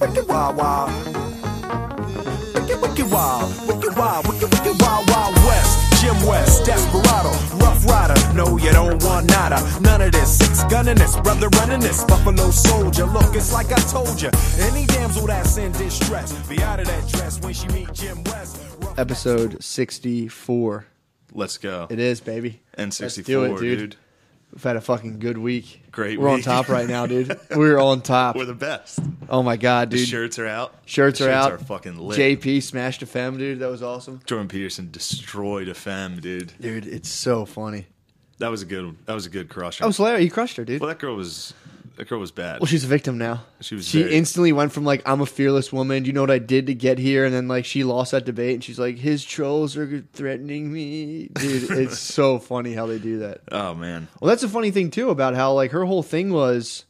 wicked wild wild. Wicked wicked wild, wicked wild, wicked wicked wild wild west. Jim West, Desperado, Rough Rider. No, you don't want nada. None of this. Six gunning this, brother running this. Buffalo Soldier. Look, it's like I told you. Any damsel that's in distress, be out of that dress when she meet Jim West. Rough- Episode 64. Let's go. It is, baby. N64, Let's do it, dude. dude. We've had a fucking good week. Great We're on top right now, dude. We're on top. We're the best. Oh my god, The dude. shirts are out. Shirts The are out. are fucking lit. JP smashed a femme, dude. That was awesome. Jordan Peterson destroyed a femme, dude. Dude, it's so funny. That was a good. That was a good crusher. That was hilarious. He crushed her, dude. well, that girl was. That girl was bad. Well, she's a victim now. She was She very- instantly went from like I'm a fearless woman. Do you know what I did to get here? And then like she lost that debate, and she's like, his trolls are threatening me, dude. it's so funny how they do that. oh man. Well, that's a funny thing too about how like her whole thing was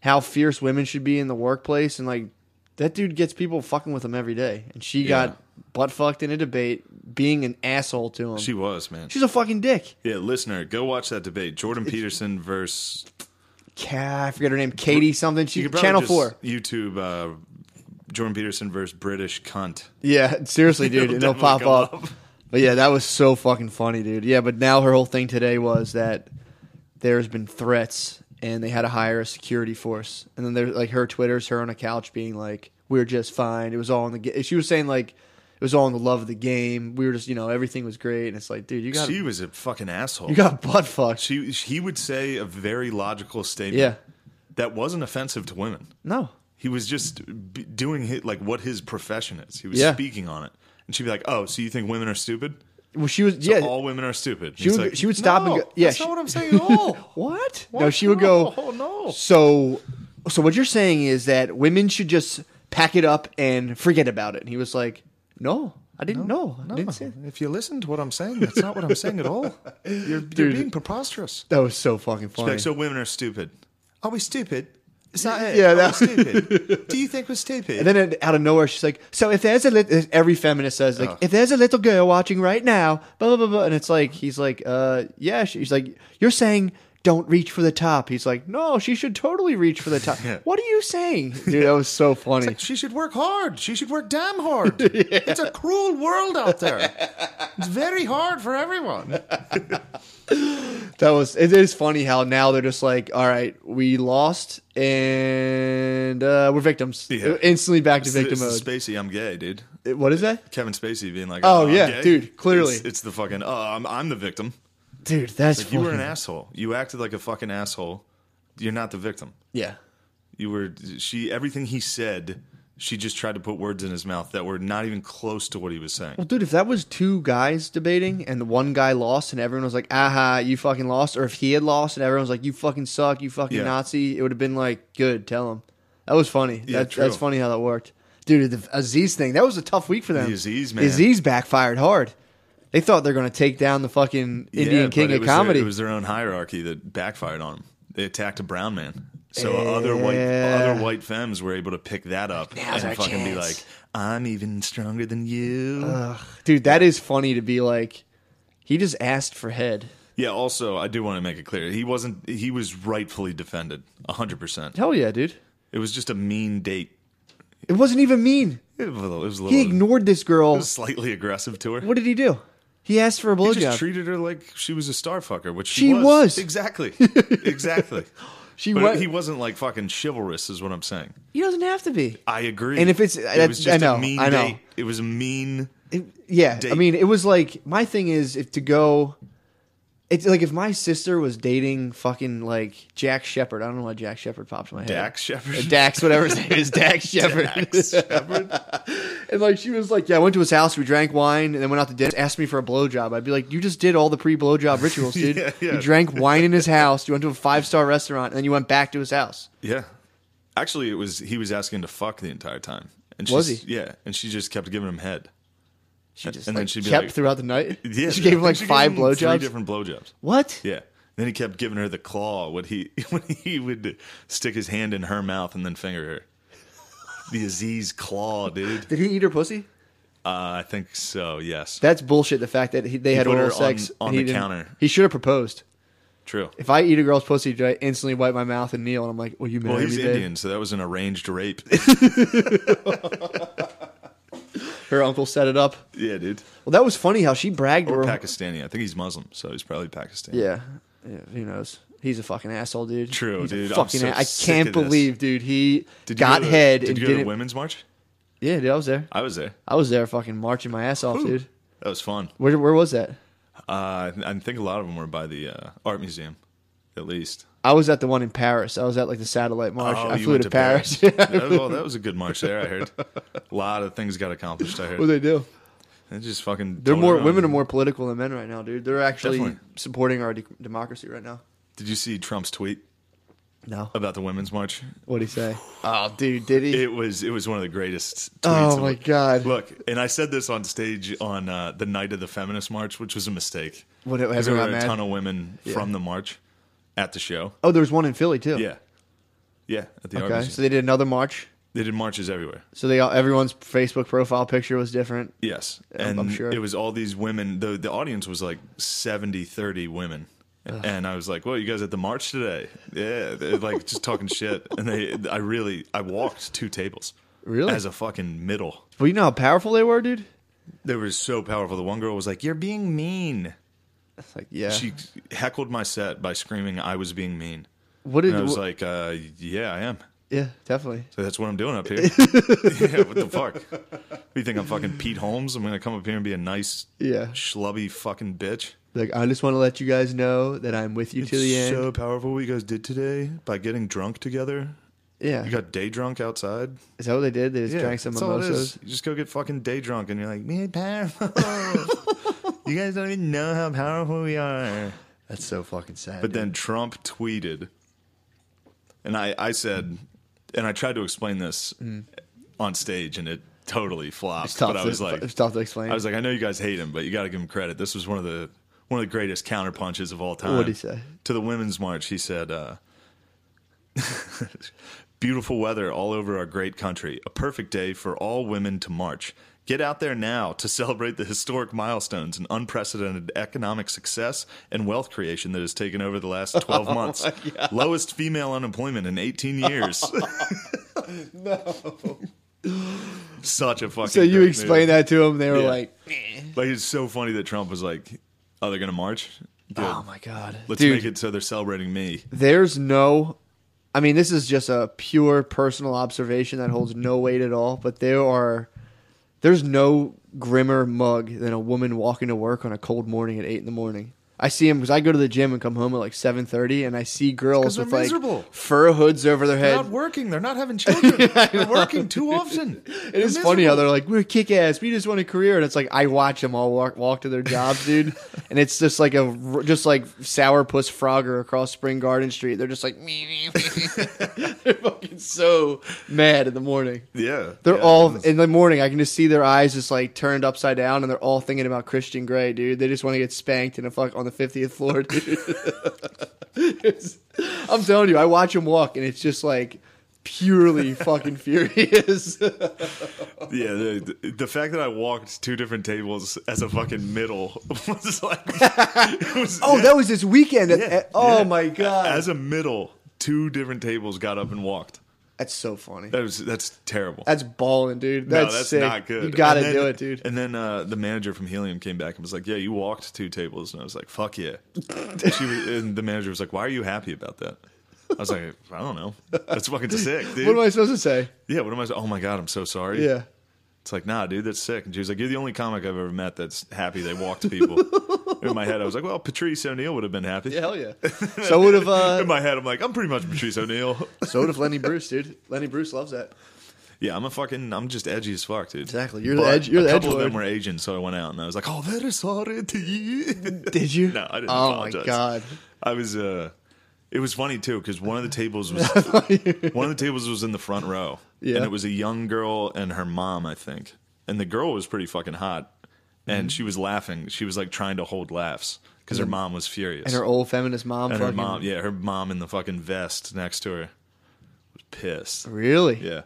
how fierce women should be in the workplace, and like that dude gets people fucking with him every day, and she Yeah. got butt fucked in a debate, being an asshole to him. She was man. She's a fucking dick. yeah, listener, go watch that debate. Jordan Peterson versus. Ca- I forget her name, Katie something. She Channel Four. YouTube uh, Jordan Peterson versus British cunt. Yeah, seriously, dude, It'll it'll pop come up. But yeah, that was so fucking funny, dude. Yeah, but now her whole thing today was that there's been threats and they had to hire a security force. And then there's like her Twitter's her on a couch being like, "We're just fine. It was all in the." Ga-. She was saying like, "It was all in the love of the game. We were just, you know, everything was great." And it's like, dude, you got She was a fucking asshole. you got butt fucked. she he would say a very logical statement. Yeah. That wasn't offensive to women. no, He was just b- doing hit like what his profession is. He was Yeah. speaking on it, and she'd be like, "Oh, so you think women are stupid? well, she was So yeah. all women are stupid." She would- she would stop and "No, go- yeah, that's she- not what I'm saying at all. what? What? No, she would go. Oh no. So, so what you're saying is that women should just pack it up and forget about it. And he was like, "No, I didn't know. I didn't say." If you listen to what I'm saying, that's not what I'm saying at all. You're, you're being preposterous. That was so fucking funny. Like, so women are stupid. Are we stupid? Is that it? Yeah, Are we that- stupid. Do you think we're stupid? and then it- out of nowhere, she's like, "So if there's a lit- every feminist says like, Ugh. if there's a little girl watching right now, blah blah blah, blah. and it's like he's like, uh, yeah, she's like, you're saying." Don't reach for the top. He's like, no, she should totally reach for the top. Yeah. What are you saying, dude? That was so funny. Like, she should work hard. She should work damn hard. It's a cruel world out there. It's very hard for everyone. That was it is funny how now they're just like, all right, we lost and uh, we're victims. Yeah. Instantly back to It's victim the- mode. it's the Spacey, I'm gay, dude. what is that, Kevin Spacey being like, Oh, I'm yeah, gay." dude, clearly. It's, it's the fucking, oh, I'm, I'm the victim. Dude? That's Like, you were an fucking- asshole. You acted like a fucking asshole. You're not the victim. Yeah, You were, she, everything he said, she just tried to put words in his mouth that were not even close to what he was saying. well, dude, if that was two guys debating and the one guy lost and everyone was like, aha, you fucking lost, or if he had lost and everyone was like, you fucking suck, you fucking Yeah. Nazi, it would have been like, good, tell him. That was funny. Yeah, that, true. that's funny how that worked, dude. The Aziz thing that was a tough week for them. The Aziz, man. Aziz backfired hard. They thought they're going to take down the fucking Indian Yeah, king of was their- comedy. it was their own hierarchy that backfired on them. They attacked a brown man. So other white Yeah. other white femmes were able to pick that up Now's and our fucking be like, "I'm even stronger than you." Dude, that is funny to be like, he just asked for head. yeah. Also, I do want to make it clear he wasn't. He was rightfully defended, hundred percent. Hell yeah, dude. It was just a mean date. It wasn't even mean. It was a little. It was a He ignored this it girl. was slightly aggressive to her. What did he do? He asked for a He just blowjob. treated her like she was a star fucker, which she, She was. was. exactly, exactly. She was. he wasn't like fucking chivalrous, is what I'm saying. He doesn't have to be. I agree. And if it's- it was I know, a mean I know. date. It was a mean. It- yeah, I mean, it was like my thing is if to go. It's like if my sister was dating fucking like Jack Shepard. I don't know why Jack Shepard pops in my head. Dax Shepard? Uh, Dax, whatever his name is, Dax Shepard. Dax Shepard. and like she was like, yeah, I went to his house, we drank wine, and then went out to dinner. Asked me for a blowjob. I'd be like, you just did all the pre-blowjob rituals, dude. Yeah, yeah. You drank wine in his house. You went to a five-star restaurant, and then you went back to his house. Yeah. Actually, it was he was asking to fuck the entire time. And Was he? Yeah, and she just kept giving him head. She just And then she'd be kept like- throughout the night. Yeah, she gave him like five him Three blowjobs. different blowjobs. What? Yeah. Then he kept giving her the claw What he when he would stick his hand in her mouth and then finger her. The Aziz claw, dude. Did he eat her pussy? Uh, I think so. Yes. That's bullshit. The fact that he, they had put oral her sex on- on the counter. He should have proposed. True. If I eat a girl's pussy, do I instantly wipe my mouth and kneel? And I'm like, "Well, you marry Well, he's me, babe?" Indian, so that was an arranged rape. Her uncle set it up. yeah, dude. Well, that was funny how she bragged Or. Pakistani. I think he's Muslim, so he's probably Pakistani. Yeah. yeah, who knows? He's a fucking asshole, dude. True, He's dude. Fucking so I can't believe, dude. He Did got go to, head Did and you go to women's march? yeah, dude, I was there. I was there. I was there, fucking marching my ass off, dude. That was fun. Where where was that? Uh, I I think a lot of them were by the uh, art museum, at least. I was at the one in Paris. I was at like the satellite march. Oh, I flew went to, Paris. Yeah, well, that was a good march there. I heard a lot of things got accomplished. I heard. what they do? They just fucking. They're more women are more political than men right now, dude. They're actually Definitely. supporting our de- democracy right now. Did you see Trump's tweet No, about the women's march? what did he say? Oh, dude, did he? It was it was one of the greatest. tweets oh my god! Look, and I said this on stage on uh, the night of the feminist march, which was a mistake. What, there were a mad? ton of women Yeah. from the march at the show. Oh, there was one in Philly too. Yeah, yeah, at the Okay, museum. so they did another march. they did marches everywhere. So they all, everyone's Facebook profile picture was different. Yes, I'm- and I'm sure. it was all these women. the The audience was like 70, 30 women, and I was like, "Well, you guys at the march today? Yeah, they're like just talking shit." And they, I really, I walked two tables, Really? as a fucking middle. Well, you know how powerful they were, dude. They were so powerful. The one girl was like, "You're being mean." It's like, yeah. She heckled my set by screaming, "I was being mean." what did? And I was wh- like, uh, "Yeah, I am." yeah, definitely. So that's what I'm doing up here. yeah, what the fuck? You think I'm fucking Pete Holmes? I'm gonna come up here and be a nice, Yeah. schlubby fucking bitch. Like, I just want to let you guys know that I'm with you to the end. so powerful what you guys did today by getting drunk together. yeah. You got day drunk outside. Is that what they did? They just drank some that's all it mimosas. You just go get fucking day drunk, and you're like, me powerful. you guys don't even know how powerful we are. That's so fucking sad. But dude. then Trump tweeted, and I, I said, and I tried to explain this on stage, and it totally flopped. Mm. it's tough, but I to, was like, it's tough to explain. I was like, I know you guys hate him, but you got to give him credit. This was one of the one of the greatest counter punches of all time. What'd he say? To the women's march, he said, uh, "Beautiful weather all over our great country. A perfect day for all women to march." Get out there now to celebrate the historic milestones and unprecedented economic success and wealth creation that has taken over the last 12 Oh months. Lowest female unemployment in 18 years. No. Such a fucking so you explained that to them. They were Yeah. like, Like it's so funny that Trump was like, "Oh, they're gonna march. Good. "Oh my god, Let's dude." make it so they're celebrating me." There's no. I mean, this is just a pure personal observation that holds no weight at all. But there are, there's no grimmer mug than a woman walking to work on a cold morning at eight in the morning. I see them because I go to the gym and come home at like seven thirty, and I see girls with they're like fur hoods over their They're head. not working. They're not having children. they're working too often. It is funny how they're like, we're kick ass. We just want a career, and it's like I watch them all walk walk to their jobs, dude, and it's just like a just like sourpuss Frogger across Spring Garden Street. They're just like, me, me, me. they're fucking so mad in the morning. Yeah, They're yeah. all in the morning. I can just see their eyes just like turned upside down, and they're all thinking about Christian Grey, dude. They just want to get spanked in a fuck on the fiftieth floor, dude. I'm telling you, I watch them walk, and it's just like purely fucking furious. Yeah, the, the fact that I walked two different tables as a fucking middle was like, was, Oh, that was this weekend. at- yeah, at- oh yeah. my god, As a middle, two different tables got up and walked. That's so funny. That was that's terrible. That's balling, dude. no, That's, that's sick. not good. You got to then- do it, dude. And then uh, the manager from Helium came back and was like, "Yeah, you walked two tables," and I was like, "Fuck yeah." she was, and the manager was like, "Why are you happy about that?" I was like, "I don't know. That's fucking sick, dude." What am I supposed to say? yeah, what am I? Oh my god, I'm so sorry. Yeah. It's like, nah, dude, that's sick. And she was like, you're the only comic I've ever met that's happy they walked people. In my head, I was like, well, Patrice O'Neal would have been happy. Yeah, hell yeah. So would have. In Uh, my head, I'm like, I'm pretty much Patrice O'Neal. so would have Lenny Bruce, dude. Lenny Bruce loves that. yeah, I'm a fucking, I'm just edgy as fuck, dude. Exactly. You're the edge- you're a the couple edge of them were Asian, so I went out and I was like, oh, very sorry to you. Did you? No, I didn't Oh apologize. my god. I was, uh, it was funny too because one of the tables was one of the tables was in the front row, Yeah. and it was a young girl and her mom, I think, and the girl was pretty fucking hot, Mm-hmm. and she was laughing. She was like trying to hold laughs because her mom was furious, And her old feminist mom. And her mom, yeah, her mom in the fucking vest next to her was pissed. Really? Yeah,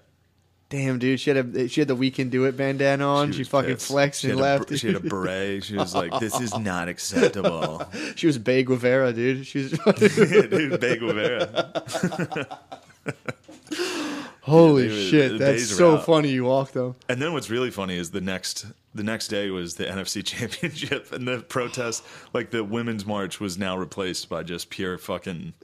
Damn, dude, she had a she had the "We Can Do It" bandana on. She, was fucking pissed. flexed She and had a left. she had a beret. She was like, "This is not acceptable." she was Bay Guevara, dude. She was Dude, Bay Guevara. holy were- shit. the That's so out. funny. You walk though. And then what's really funny is the next the next day was the NFC Championship, and the protest, like the women's march, was now replaced by just pure fucking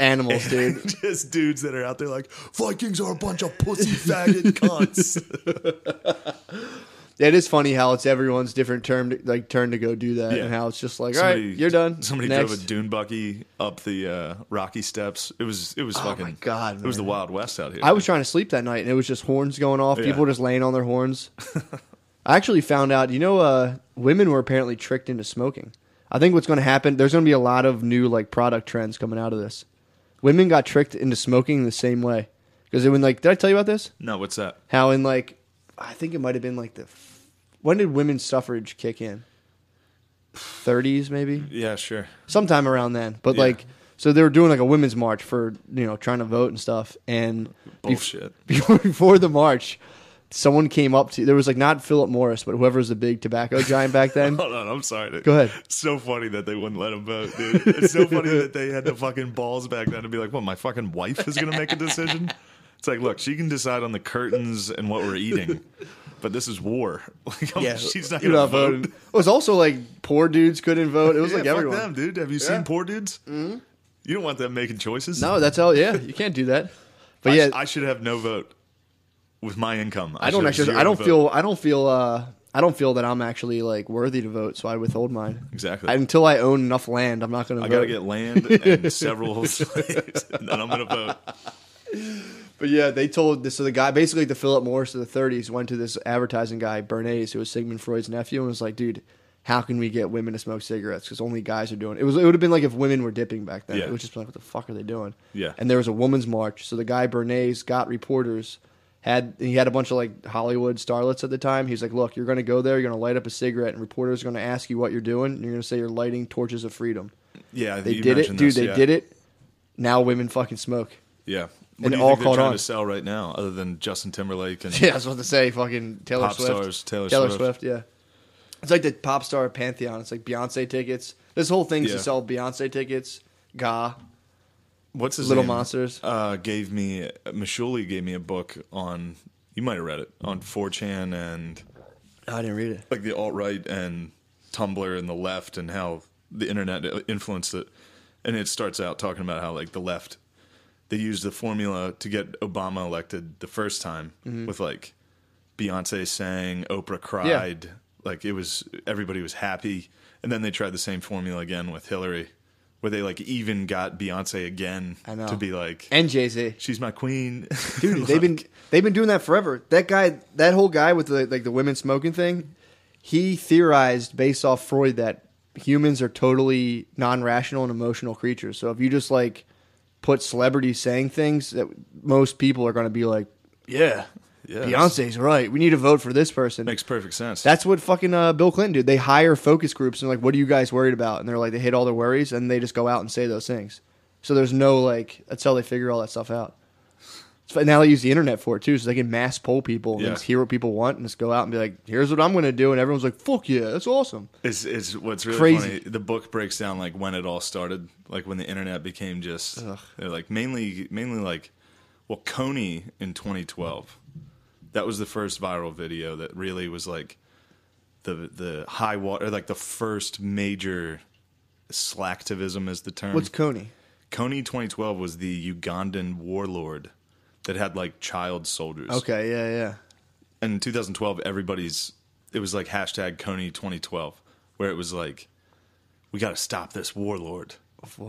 Animals, dude. just dudes that are out there like Vikings are a bunch of pussy faggot cunts. It is funny how it's everyone's different term, to, like turn to go do that, Yeah. and how it's just like, all right, you're done. Somebody Next. drove a dune buggy up the uh, rocky steps. It was it was Oh fucking my God, It was the. Wild West out here. I was trying to sleep that night, and it was just horns going off. Yeah. People were just laying on their horns. I actually found out, you know, uh, women were apparently tricked into smoking. I think what's going to happen, there's going to be a lot of new like product trends coming out of this. Women got tricked into smoking the same way because when like, did I tell you about this? no, what's that? How in like, I think it might have been like the, when did women's suffrage kick in? 30s maybe, Yeah, sure. sometime around then. But Yeah. like, so they were doing like a women's march for you know trying to vote and stuff, and Bullshit. before, before the march, someone came up to there was like not Philip Morris, but whoever was the big tobacco giant back then. Hold on, I'm sorry. to- Go ahead. It's so funny that they wouldn't let him vote, dude. It's so funny that they had the fucking balls back then to be like, "What? My fucking wife is gonna make a decision." It's like, look, she can decide on the curtains and what we're eating, but this is war. Like, I'm- she's not you're gonna vote. It was also like poor dudes couldn't vote. It was Yeah, like everyone. them, dude. Have you Yeah. seen poor dudes? Mm-hmm. You don't want them making choices. No, that's all. Yeah, you can't do that. But I, yeah, I should have no vote with my income. I don't actually. I don't vote. feel. I don't feel. uh I don't feel that I'm actually like worthy to vote, so I withhold mine. Exactly. I, until I own enough land, I'm not going to I gotta get land and several slaves, and then I'm gonna vote. But yeah, they told this. So the guy, basically, the Philip Morris of the 30s, went to this advertising guy, Bernays, who was Sigmund Freud's nephew, and was like, "Dude, how can we get women to smoke cigarettes? Because only guys are doing it." It was. It would have been like if women were dipping back then. Yeah. It would just be like, "What the fuck are they doing?" Yeah. And there was a women's march. So the guy Bernays got reporters. Had he had a bunch of like Hollywood starlets at the time? He's like, "Look, you're going to go there. You're going to light up a cigarette, and reporters are going to ask you what you're doing. And you're going to say you're lighting torches of freedom." Yeah, They did it, dude. this, they yeah. did it. Now women fucking smoke. Yeah. And What do you all think they're trying on. to sell right now, other than Justin Timberlake and Yeah, I was about to say fucking Taylor Pop Swift. stars, Taylor Swift. yeah. It's like the pop star pantheon. It's like Beyonce tickets. This whole thing's Yeah. to sell Beyonce tickets. Ga. What's his Little name? Monsters. Uh, gave me Mashuli gave me a book on. You might have read it on 4chan and I didn't read it. like the alt right and Tumblr and the left and how the internet influenced it. And it starts out talking about how like the left they used the formula to get Obama elected the first time Mm-hmm. with like Beyonce sang, Oprah cried, like it was everybody was happy. And then they tried the same formula again with Hillary, where they like even got Beyonce again I know. to be like And Jay Z. she's my queen. Dude, they've been they've been doing that forever. That guy, that whole guy with the like the women smoking thing, he theorized based off Freud that humans are totally non-rational and emotional creatures. So if you just like put celebrities saying things that most people are going to be like, yeah, Yeah. Beyonce's right. We need to vote for this person. Makes perfect sense. That's what fucking uh, Bill Clinton did. They hire focus groups and like, what are you guys worried about? And they're like, they hit all their worries and they just go out and say those things. So there's no like, that's how they figure all that stuff out. So now they use the internet for it too, so they can mass poll people and Yeah. just hear what people want and just go out and be like, here's what I'm going to do, and everyone's like, fuck yeah, that's awesome. It's, it's what's really Crazy. funny. The book breaks down like when it all started, like when the internet became just they're like mainly mainly like well Kony in 2012. That was the first viral video that really was like the the high water like the first major slacktivism is the term. What's Kony? Kony 2012 was the Ugandan warlord that had like child soldiers. Okay, yeah, yeah. And in 2012, everybody's it was like hashtag Kony 2012, where it was like, we got to stop this warlord.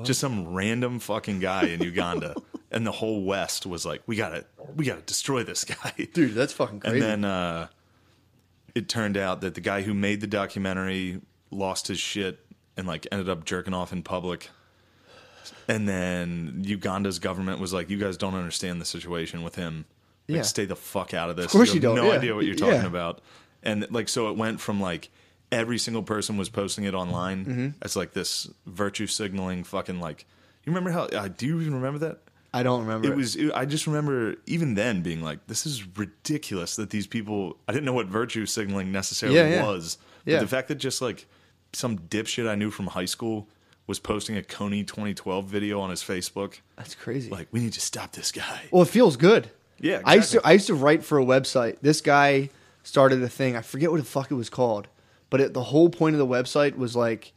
Just some random fucking guy in Uganda, and the whole West was like, we gotta, we gotta destroy this guy, Dude, that's fucking crazy. And then uh, it turned out that the guy who made the documentary lost his shit and like ended up jerking off in public. And then Uganda's government was like, "You guys don't understand the situation with him. Like, Yeah. stay the fuck out of this. Of course you, you have don't, No yeah. idea what you're talking Yeah. about." And like, so it went from like every single person was posting it online Mm-hmm. as like this virtue signaling fucking like. You remember how? Uh, do you even remember that? I don't remember. It was. It, I just remember even then being like, "This is ridiculous." That these people. I didn't know what virtue signaling necessarily Yeah, yeah. was. But Yeah. the fact that just like some dipshit I knew from high school was posting a Kony 2012 video on his Facebook, That's crazy. like, "We need to stop this guy." well, it feels good. Yeah, I used to. I used to write for a website. This guy started a thing. I forget what the fuck it was called, but it, the whole point of the website was like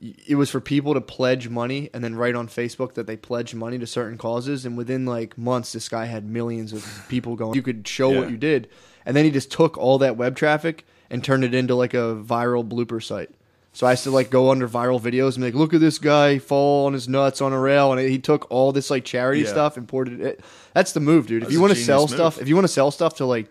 it was for people to pledge money and then write on Facebook that they pledged money to certain causes. And within like months, this guy had millions of people going. You could show Yeah. what you did, and then he just took all that web traffic and turned it into like a viral blooper site. So I used to like go under viral videos and be like, look at this guy fall on his nuts on a rail, and he took all this like charity Yeah. stuff and ported it. That's the move, dude. If you want to sell move. stuff, if you want to sell stuff to like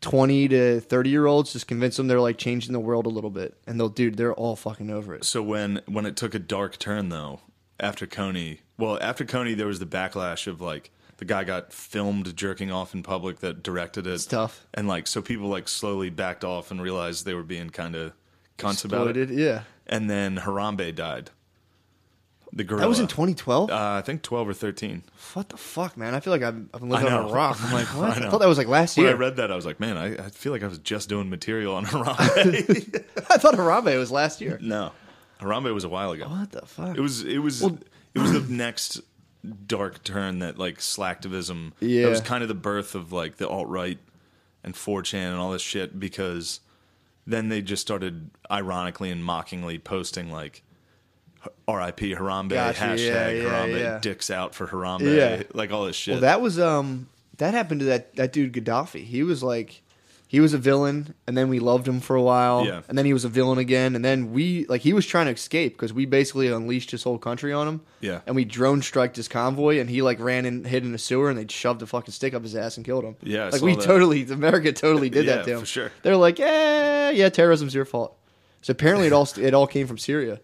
twenty to thirty year olds, just convince them they're like changing the world a little bit, and they'll, dude, they're all fucking over it. So when when it took a dark turn though, after Kony, well, after Kony, there was the backlash of like the guy got filmed jerking off in public that directed it. It's tough. and like so people like slowly backed off and realized they were being kind of cunts about it. Exploited, yeah. And then Harambe died. The gorilla. That was in 2012. Uh, I think twelve or thirteen. what the fuck, man? I feel like I've, I've been living on a rock. I'm like, what? I I, thought that was like last year. When. I read that, I was like, man, I, I feel like I was just doing material on Harambe. I thought Harambe was last year. no, Harambe was a while ago. What the fuck? It was it was it was the next dark turn that like slacktivism. Yeah. that was kind of the birth of like the alt right and 4chan and all this shit because then they just started ironically and mockingly posting like R.I.P. Harambe Gotcha, hashtag yeah, yeah, Harambe yeah. dicks out for Harambe Yeah. like all this shit. Well, that was um that happened to that that dude Gaddafi. He was like he was a villain, and then we loved him for a while, Yeah. and then he was a villain again, and then we like he was trying to escape because we basically unleashed his whole country on him. Yeah. and we drone striked his convoy, and he like ran and hid in a sewer, and they shoved a fucking stick up his ass and killed him. Yeah, I like we that. totally America totally did Yeah, that to him for sure. They're like, yeah yeah, terrorism's your fault. So apparently it all it all came from Syria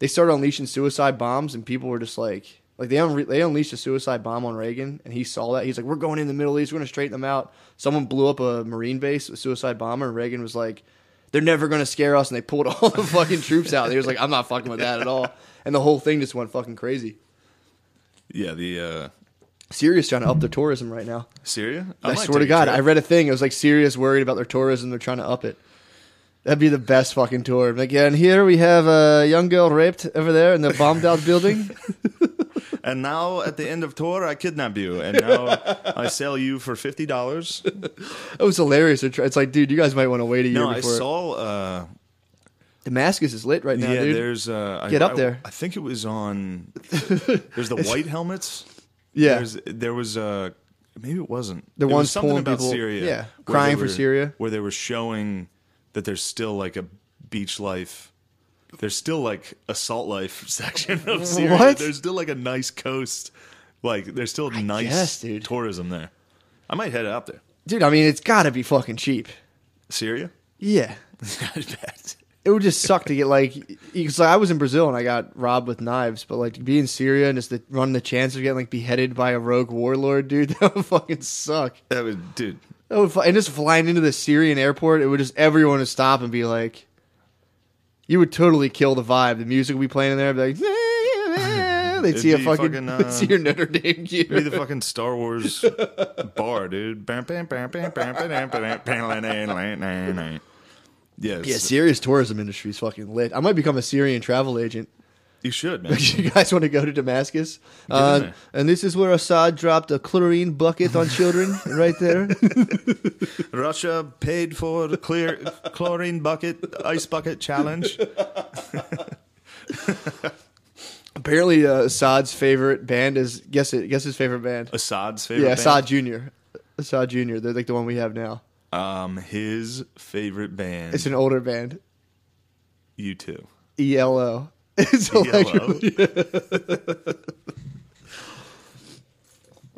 they started unleashing suicide bombs, and people were just like, like they unre- they unleashed a suicide bomb on Reagan, and he saw that. He's like, "We're going in the Middle East. We're going to straighten them out." Someone blew up a Marine base, a suicide bomber, and Reagan was like, "They're never going to scare us," and they pulled all the fucking troops out. And He was like, "I'm not fucking with that at all," and the whole thing just went fucking crazy. yeah, the uh, Syria's trying to up their tourism right now. Syria. I, might swear to God. I read a thing. It was like Syria's worried about their tourism. They're trying to up it. That'd be the best fucking tour. Like, yeah, and here we have a young girl raped over there in the bombed out building. And now at the end of tour, I kidnap you, and now I sell you for fifty dollars. It was hilarious. It's like, dude, you guys might want to wait a year No, I saw. Uh, Damascus is lit right now, yeah, dude. there's. Uh, Get I, up there. I, I think it was on. There's the white helmets. Yeah. There's, there was. Uh, maybe it wasn't. The was ones something pulling about people- Syria. yeah, crying they for Syria. where they were showing that there's still like a beach life. There's still like a salt life section of Syria. What? There's still like a nice coast. Like there's still nice guess, dude. tourism there. I might head out there. dude, I mean, it's got to be fucking cheap. Syria. Yeah. I. It would just suck to get like, because like, I was in Brazil and I got robbed with knives, but like to be in Syria and just to run the chance of getting like beheaded by a rogue warlord, dude, that would fucking suck. That would, dude. That would, fu- and just flying into the Syrian airport, it would just everyone would stop and be like, you would totally kill the vibe. The music would be playing in there, be like, they'd It'd see a fucking, fucking, they'd uh, see your Notre Dame gear. Be the fucking Star Wars bar, dude. Yes. Yeah, Syria's tourism industry is fucking lit. I might become a Syrian travel agent. You should, man. you guys want to go to Damascus? Uh, and this is where Assad dropped a chlorine bucket on children, right there. Russia paid for the clear chlorine bucket, ice bucket challenge. Apparently, uh, Assad's favorite band is guess it. Guess his favorite band. Assad's favorite yeah? Assad Junior. Assad Junior. They're like the one we have now. Um, his favorite band. It's an older band. you too. ELO. It's electric.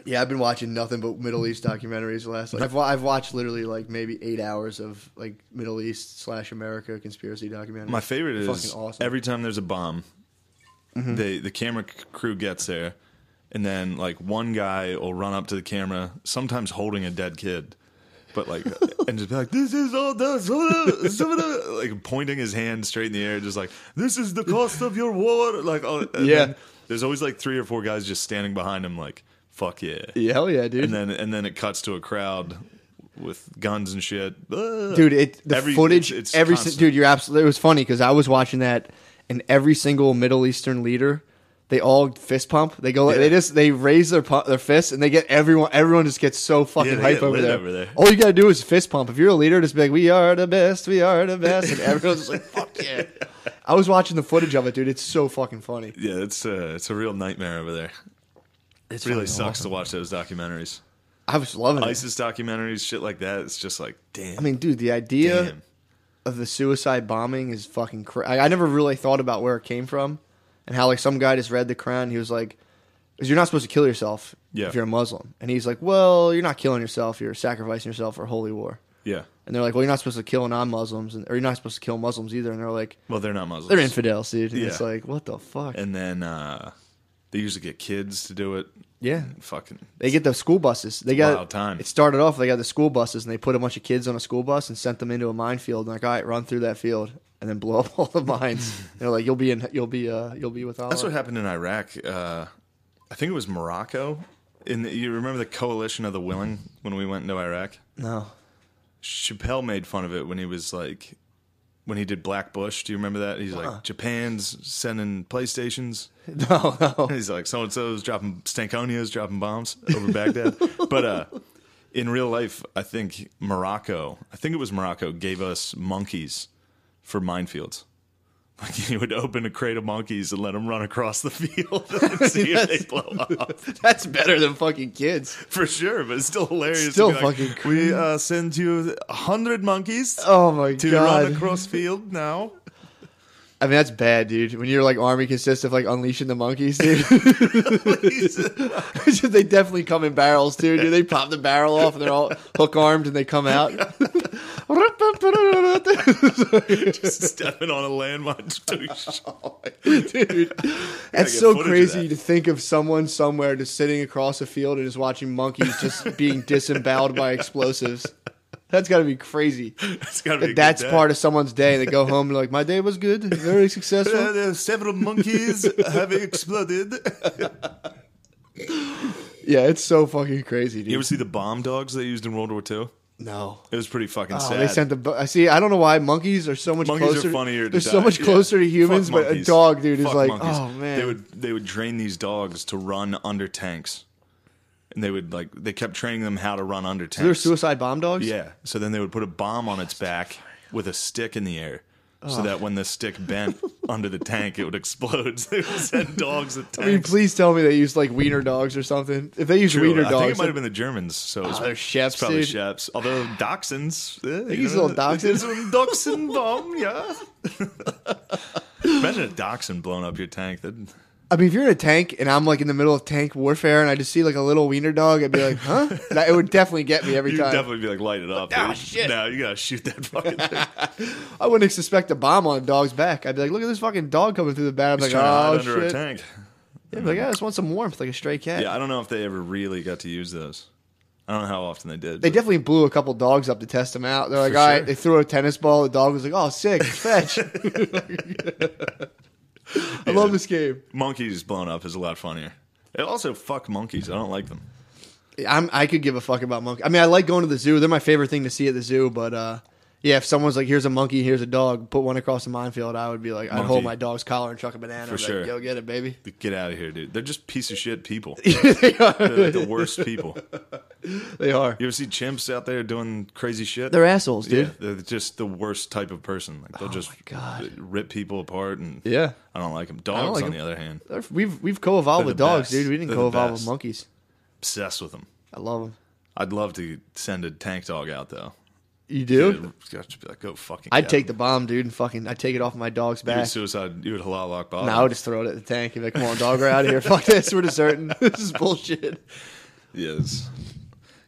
Yeah, I've been watching nothing but Middle East documentaries the last. Like, I've I've watched literally like maybe eight hours of like Middle East slash America conspiracy documentaries. My favorite They're is awesome. Mm-hmm. every time there's a bomb, they the camera crew gets there, and then like one guy will run up to the camera, sometimes holding a dead kid, but like and just be like, "This is all the like pointing his hand straight in the air, just like this is the cost of your war." Like, oh, and Yeah. There's always like three or four guys just standing behind him, like fuck yeah. Yeah, hell yeah, dude. And then and then it cuts to a crowd with guns and shit. Ugh. dude, it the Every- footage, it's- it's every constant. dude, you're absolutely. It was funny because I was watching that, and every single Middle Eastern leader, they all fist pump. They go, Yeah. they just they raise their pu- their fists, and they get everyone. Everyone just gets so fucking Yeah, hype over there. over there. All you gotta do is fist pump. If you're a leader, just be like, "We are the best, we are the best," and everyone's just like, "Fuck yeah!" I was watching the footage of it, dude. It's so fucking funny. Yeah, it's uh, it's a real nightmare over there. It really sucks awesome. to watch those documentaries. I was loving it. ISIS documentaries, shit like that. It's just like, damn. I mean, dude, the idea damn. of the suicide bombing is fucking crazy. I never really thought about where it came from and how like some guy just read the Quran. He was like, "Because you're not supposed to kill yourself Yeah. if you're a Muslim." And he's like, "Well, you're not killing yourself. You're sacrificing yourself for holy war." Yeah. And they're like, "Well, you're not supposed to kill non-Muslims, and, or you're not supposed to kill Muslims either." And they're like, Well, they're not Muslims. "They're infidels, dude." And Yeah. It's like, what the fuck? And then uh, they usually get kids to do it. Yeah. Fucking. They get the school buses. They got Wild time. It started off. They got the school buses, and they put a bunch of kids on a school bus and sent them into a minefield. And like, all right, run through that field, and then blow up all the mines. they're like, you'll be in, you'll be, uh, you'll be with Allah. That's what happened in Iraq. Uh, I think it was Morocco. In the, you remember the coalition of the willing when we went into Iraq? No, Chappelle made fun of it when he was like, when he did Black Bush. Do you remember that? He's like, Japan's sending PlayStations. no, no. He's like, so and so's dropping Stankonia's dropping bombs over Baghdad. but uh, in real life, I think Morocco, I think it was Morocco, gave us monkeys for minefields. Like he would open a crate of monkeys and let them run across the field and see if they blow up. That's better than fucking kids. For sure, but it's still hilarious. to Still be like, fucking We uh, send you a hundred monkeys Oh my to god. run across field now. I mean, that's bad, dude. When your like army consists of like unleashing the monkeys, dude. they definitely come in barrels, too, dude. They pop the barrel off and they're all hook armed and they come out. Just stepping on a landmine. dude. That's so crazy that. to think of someone somewhere just sitting across a field and just watching monkeys just being disemboweled by explosives. That's got to be crazy. It's gotta be a That good that's part of someone's day. They go home and like, my day was good, very Uh, successful. are several monkeys have exploded. Yeah, it's so fucking crazy, Dude. You ever see the bomb dogs they used in World War II? No. It was pretty fucking Oh, sad. they sent the. bu- I see. I don't know why monkeys are so much monkeys closer. are funnier. To they're die. so much Yeah. closer to humans, Fuck but a dog, dude, is like, monkeys. oh man. They would they would train these dogs to run under tanks, and they would like they kept training them how to run under tanks. They're suicide bomb dogs. Yeah. So then they would put a bomb on its back with a stick in the air. So that when the stick bent under the tank, it would explode. So they would send dogs at I mean, please tell me they use like wiener dogs or something. If they use True. wiener I dogs, think it might have been the Germans. So it's, they're chefs, it's probably dude. chefs. Although dachshunds, eh, you little dachshunds. Dachshund bomb, yeah. Imagine a dachshund blowing up your tank. That'd, I mean, if you're in a tank and I'm like in the middle of tank warfare and I just see like a little wiener dog, I'd be like, huh? That, it would definitely get me every you'd time. definitely be like, light it up. Oh dude. shit. Now you gotta shoot that fucking thing. I wouldn't suspect a bomb on a dog's back. I'd be like, look at this fucking dog coming through the back. I'm He's like, trying to hide oh under a shit. tank. Yeah, I'd be like, yeah, I just want some warmth, like a stray cat. Yeah, I don't know if they ever really got to use those. I don't know how often they did. They but- definitely blew a couple dogs up to test them out. They're like, For all right, sure. they threw a tennis ball. The dog was like, oh, sick, fetch. I love this game. monkeys blown up is a lot funnier. It also fuck monkeys. I don't like them. I'm, I could give a fuck about monkeys. I mean, I like going to the zoo. They're my favorite thing to see at the zoo. But uh, yeah, if someone's like, here's a monkey, here's a dog, put one across the minefield, I would be like, I'd Monkey. hold my dog's collar and chuck a banana. For I'd be sure. Like, Go get it, baby. Get out of here, dude. They're just piece of shit people. they are. They're like the worst people. They are. You ever see chimps out there doing crazy shit? They're assholes, dude. Yeah, they're just the worst type of person. Like they'll oh just my God. rip people apart, and Yeah. I don't like them. Dogs, like on 'em. the other hand, They're- We've we've co-evolved They're with the dogs, best. dude. We didn't They're the co-evolve best. with monkeys. obsessed with them. I love them. I'd love to send a tank dog out though. You do? Dude, got to be like, go fucking. I'd take the bomb, dude, and fucking I'd take it off my dog's You would back. suicide. You would halal lock Bob. No, I would just throw it at the tank and be like, "Come on, dog, we're out of here. Fuck this. We're deserting. this is bullshit." Yes.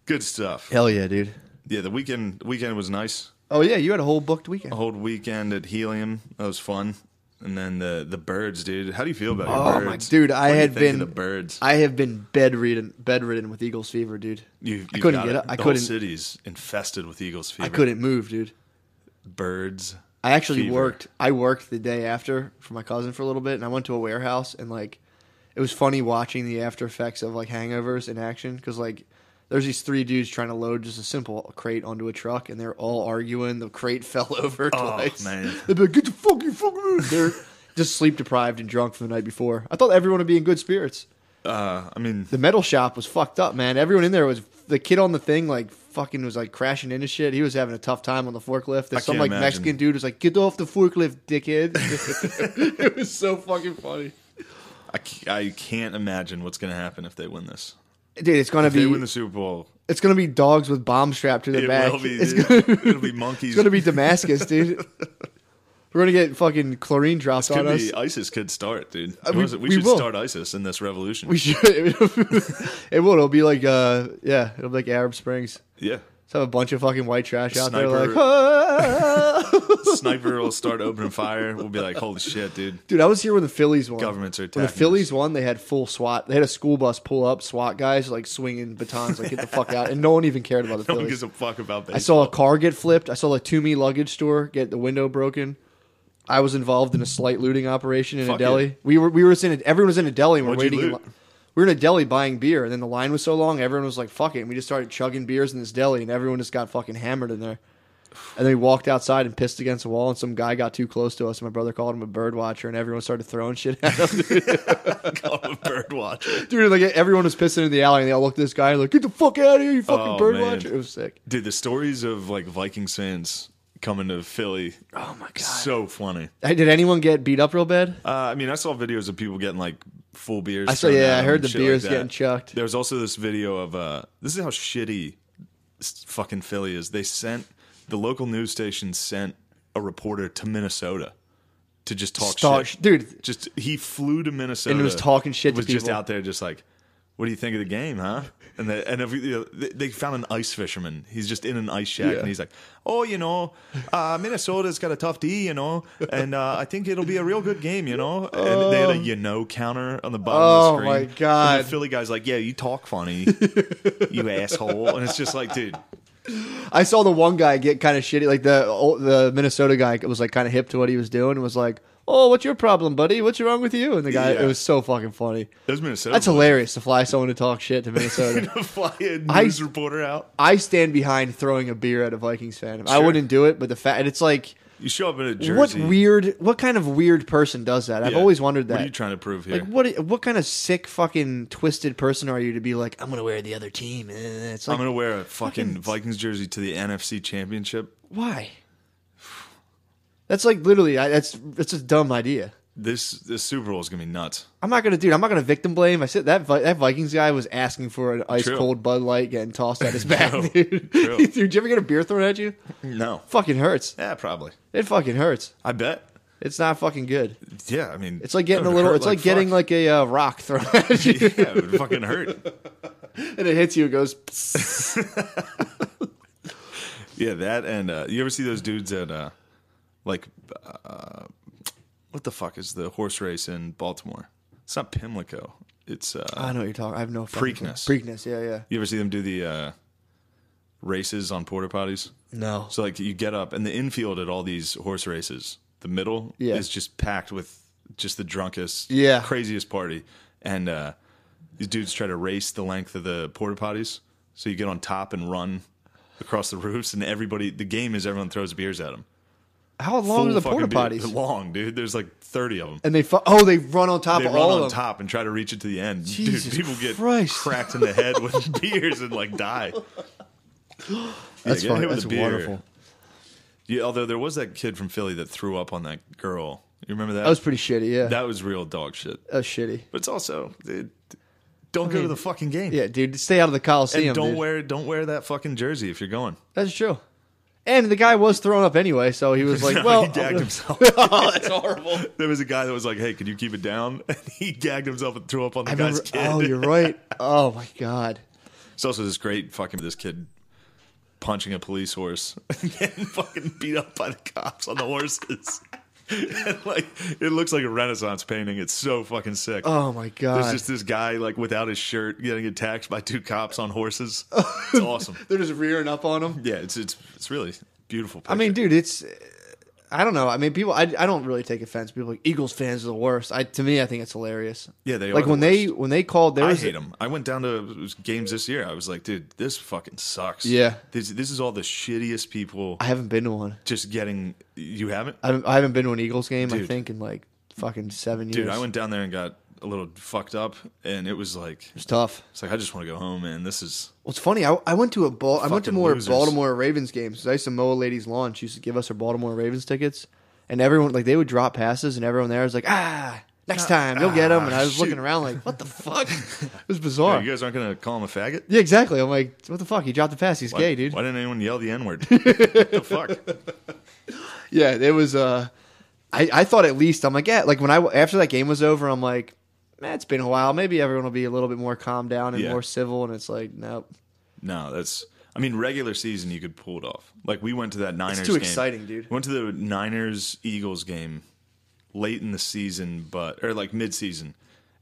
Good stuff. Hell yeah, dude. Yeah, the weekend weekend was nice. Oh yeah, you had a whole booked weekend. A whole weekend at Helium. That was fun. And then the the birds, dude. How do you feel about your Oh, birds? my- dude, I What had been- the birds. I have been bedridden, bedridden with Eagles fever, dude. You, you I couldn't get it. up. I the couldn't. Whole city's infested with eagles fever. I couldn't move, dude. Birds. I actually Fever. worked. I worked the day after for my cousin for a little bit, and I went to a warehouse and like it was funny watching the after effects of like hangovers in action because like there's these three dudes trying to load just a simple crate onto a truck and they're all arguing. The crate fell over twice. Oh, man. They'd be like, "Get the fucking fucking!" They're just sleep deprived and drunk from the night before. I thought everyone would be in good spirits. Uh, I mean, The metal shop was fucked up, man. Everyone in there was the kid on the thing, like fucking was like crashing into shit. He was having a tough time on the forklift. There's some like imagine. Mexican dude was like, "Get off the forklift, dickhead!" it was so fucking funny, I, I can't imagine what's going to happen if they win this. Dude. It's gonna If they be win the Super Bowl, it's gonna be dogs with bombs strapped to their it back. will be. it's, dude. gonna, It'll be monkeys. it's gonna be Damascus, dude. We're gonna get fucking chlorine dropped on us. be ISIS could start, dude. Uh, we- we, should will. start ISIS in this revolution. We should. it will. It'll be like uh, yeah. It'll be like Arab Springs. yeah. Just have a bunch of fucking white trash out there, like. "Ah." Sniper will start opening fire. We'll be like, holy shit, dude. Dude, I was here when the Phillies won. Governments are When the attacking Phillies won, they had full SWAT. They had a school bus pull up, SWAT guys like swinging batons, like get the fuck out, and no one even cared about the No one Phillies. gives a fuck about baseball. I saw a car get flipped. I saw the Toomey luggage store get the window broken. I was involved in a slight looting operation in Fuck a deli. yeah. We were we were in a, everyone was in a deli and we're What'd you waiting. In, loot? li- we were in a deli buying beer, and then the line was so long, everyone was like, "Fuck it!" And we just started chugging beers in this deli, and everyone just got fucking hammered in there. And then we walked outside and pissed against a wall, and some guy got too close to us. And my brother called him a bird watcher, and everyone started throwing shit at him. Call him a bird watcher. Dude, like everyone was pissing in the alley, and they all looked at this guy and like, "Get the fuck out of here, you fucking Oh, bird man. watcher!" It was sick. Dude, the stories of like Vikings fans coming to Philly, Oh my god! so funny. Hey, did anyone get beat up real bad? Uh, I mean, I saw videos of people getting like full beers. I saw- yeah, I heard the beers like getting chucked. There was also this video of uh, this is how shitty fucking Philly is. They sent the local news station sent a reporter to Minnesota to just talk Start- shit. dude. Just he flew to Minnesota and was talking shit to Was just out there, just like, what do you think of the game, huh? And they, and if, you know, they, they found an ice fisherman. He's just in an ice shack, Yeah. and he's like, "Oh, you know, uh, Minnesota's got a tough D, you know, and uh, I think it'll be a real good game, you know." And they had a you know counter on the bottom Oh, of the screen. my God. And the Philly guy's like, "Yeah, you talk funny, you asshole," and it's just like, dude, I saw the one guy get kind of shitty. Like the the Minnesota guy was like kind of hip to what he was doing and was like, "Oh, what's your problem, buddy? What's wrong with you?" And the guy, Yeah. it was so fucking funny. those Minnesota. That's hilarious to fly someone to talk shit to Minnesota. Fly a I- news reporter out. I stand behind throwing a beer at a Vikings fan. I Sure. wouldn't do it, but the fact and it's like, You show up in a jersey. what weird, what kind of weird person does that? I've Yeah. always wondered that. What are you trying to prove here? like what? What kind of sick, fucking twisted person are you to be like? I'm gonna wear the other team. Eh, It's like I'm gonna wear a fucking, fucking- Vikings jersey to the NFC Championship. why? That's like literally. I, that's that's a dumb idea. This this Super Bowl is gonna be nuts. I'm not gonna, dude. I'm not gonna victim blame. I said that Vi- that Vikings guy was asking for an ice True. cold Bud Light getting tossed at his back, True. dude. True. dude, did you ever get a beer thrown at you? No, Fucking hurts. yeah, probably. It fucking hurts. I bet. It's not fucking good. Yeah, I mean, It's like getting it a would little. hurt It's like, getting fuck. like a uh, rock thrown at you, yeah, it would fucking hurt. and it hits you. It goes. psst. Yeah, that and uh, you ever see those dudes at uh, like uh, what the fuck is the horse race in Baltimore? It's not Pimlico. It's uh, I know what you're talking. I have no fucking clue. Preakness. Preakness. Yeah, yeah. you ever see them do the uh, races on porta potties? No. So like you get up and the infield at all these horse races, the middle Yeah. is just packed with just the drunkest, Yeah. craziest party. And uh, these dudes try to race the length of the porta potties. So you get on top and run across the roofs, and everybody. The game is everyone throws beers at them. How long are the porta potties? Long, dude. There's like thirty of them. And they fu- oh they run on top They of run all on of them. top and try to reach it to the end. Jesus dude, people get Christ. cracked in the head with beers and like die. Yeah, That's get fun. hit That's wonderful. Yeah, although there was that kid from Philly that threw up on that girl. You remember that? That was pretty shitty. Yeah, that, That was real dog shit. was shitty. But it's also, dude, don't go mean, to the fucking game. Yeah, dude, stay out of the Coliseum. and don't dude. wear don't wear that fucking jersey if you're going. That's true. And the guy was thrown up anyway, so he was like, "Well, he gagged himself. oh, that's horrible." there was a guy that was like, "Hey, could you keep it down?" And he gagged himself and threw up on the I guy's remember. kid. Oh, you're right. Oh my god. It's also this great fucking this kid punching a police horse and getting fucking beat up by the cops on the horses. like it looks like a Renaissance painting. It's so fucking sick. Oh my god. There's just this guy like without his shirt getting attacked by two cops on horses. It's awesome. They're just rearing up on him. Yeah, it's it's it's really beautiful. I mean, dude, it's. I don't know. I mean, people. I, I don't really take offense. People are like Eagles fans are the worst. I to me, I think it's hilarious. Yeah, they are like the when they when they called. There I was hate them. I went down to games this year. I was like, dude, this fucking sucks. Yeah. this this is all the shittiest people I haven't been to one. just getting. You haven't, I haven't, I haven't been to an Eagles game. I think in like fucking seven years. dude. I went down there and got a little fucked up, and it was like, It's tough. it's like I just want to go home, man. This is Well, it's funny. I, I went to a ball. I went to more losers. Baltimore Ravens games. 'cause I used to mow a lady's lawn. She used to give us her Baltimore Ravens tickets, and everyone like they would drop passes, and everyone there was like, ah, next time you'll get them. And I was shoot. looking around like, what the fuck? it was bizarre. you guys aren't gonna call him a faggot. yeah, exactly. I'm like, what the fuck? He dropped the pass. He's Why, gay, dude. Why didn't anyone yell the n word? the fuck? Yeah, it was. Uh, I I thought at least I'm like, yeah. Like when I after that game was over, I'm like, man, it's been a while. Maybe everyone will be a little bit more calmed down and Yeah. more civil. And it's like, nope. No, that's. I mean, regular season you could pull it off. Like we went to that Niners. too game. exciting, dude. We Went to the Niners Eagles game late in the season, but or like mid season,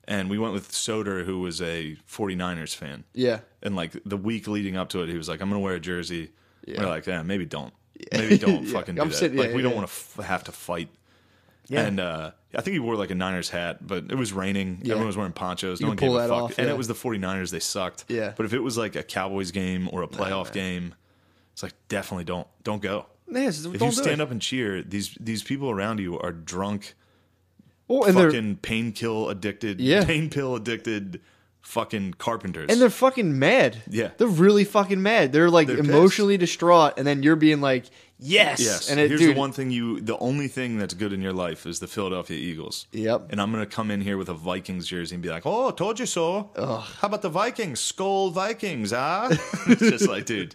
and we went with Soder, who was a 49ers fan. Yeah. And like the week leading up to it, he was like, "I'm gonna wear a jersey." Yeah. We're like, "Yeah, maybe don't. Maybe don't Yeah. fucking do I'm that. sitting- like yeah, we don't yeah. want to f- have to fight." Yeah. And uh, I think he wore like a Niners hat, but it was raining. Yeah. Everyone was wearing ponchos. You no one gave a fuck. off, And it was the 49ers. They sucked. Yeah. But if it was like a Cowboys game or a playoff game, it's like definitely don't don't go. Yes, If you stand it. up and cheer, these these people around you are drunk, well, and fucking pain kill addicted, Yeah. pain pill addicted, fucking carpenters. and they're fucking mad. Yeah. they're really fucking mad. They're like They're emotionally distraught, and then you're being like, yes, Yes. And it, Here's dude, the one thing you, the only thing that's good in your life is the Philadelphia Eagles. Yep. And I'm going to come in here with a Vikings jersey and be like, oh, told you so. How about the Vikings? Skull Vikings, ah? it's just like, dude,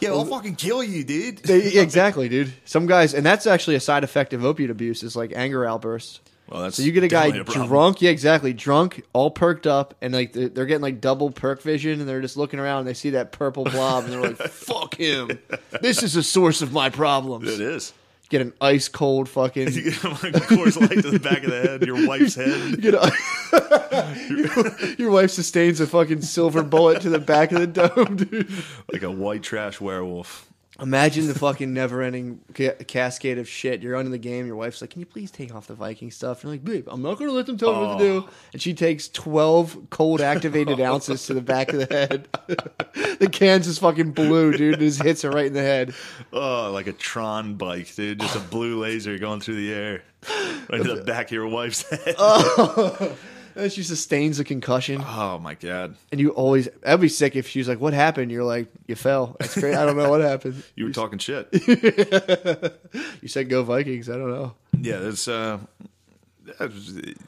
yeah, I'll fucking kill you, dude. They- exactly, dude. Some guys, and that's actually a side effect of opiate abuse is like anger outbursts. Well, that's So you get a guy definitely problem. drunk, yeah, exactly, drunk, all perked up, and like they're they're getting like double perk vision, and they're just looking around, and they see that purple blob, and they're like, "Fuck him! This is the source of my problems." It is. Get an ice cold fucking. You get like a Coors Light to the back of the head, your wife's head. Get a, your, your wife sustains a fucking silver bullet to the back of the dome, dude. like a white trash werewolf. Imagine the fucking never-ending ca- cascade of shit. You're on in the game. Your wife's like, "Can you please take off the Viking stuff?" And You're like, "Babe, I'm not going to let them tell me what to Oh. do." And she takes 12 cold activated ounces to the back of the head. the can's is fucking blue, dude. and Just hits her right in the head. Oh, like a Tron bike, dude. Just a blue laser going through the air. Right to the back of your wife's head. Oh. And she sustains a concussion. Oh my god. And you always, that'd be sick if she's like, "What happened?" You're like, "You fell." That's great. I don't know what happened. You were talking shit. You said go Vikings. I don't know. Yeah, it's uh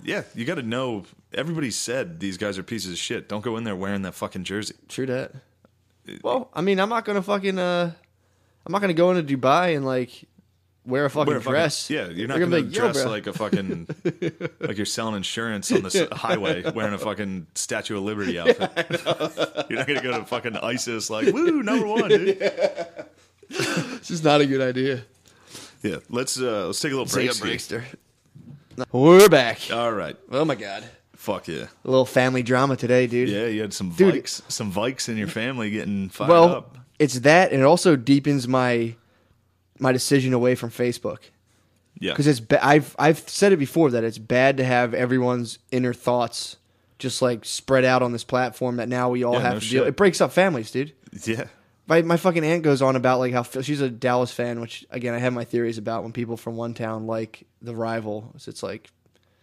yeah, you got to know everybody said these guys are pieces of shit. Don't go in there wearing that fucking jersey. True that. Well, I mean, I'm not gonna fucking uh, I'm not gonna go into Dubai and like wear a fucking Wear a fucking- dress. yeah, you're not going to be like, "Yo, dress bro." like a fucking like you're selling insurance on the highway wearing a fucking Statue of Liberty outfit. you're not going to go to fucking ISIS like, "Woo, number 1, dude." This is not a good idea. Yeah, let's uh let's take a little break. Take a. We're back. All right. Oh my god, Fuck yeah. a little family drama today, dude. Yeah, you had some Dude. vikes, some vikes in your family getting fired well, up. it's that, and it also deepens my my decision away from Facebook Yeah. because it's. Ba- I've I've said it before that it's bad to have everyone's inner thoughts just like spread out on this platform that now we all Yeah, have no to deal. shit. It breaks up families, dude. yeah. My, my fucking aunt goes on about like how she's a Dallas fan, which again I have my theories about when people from one town like the rival. It's like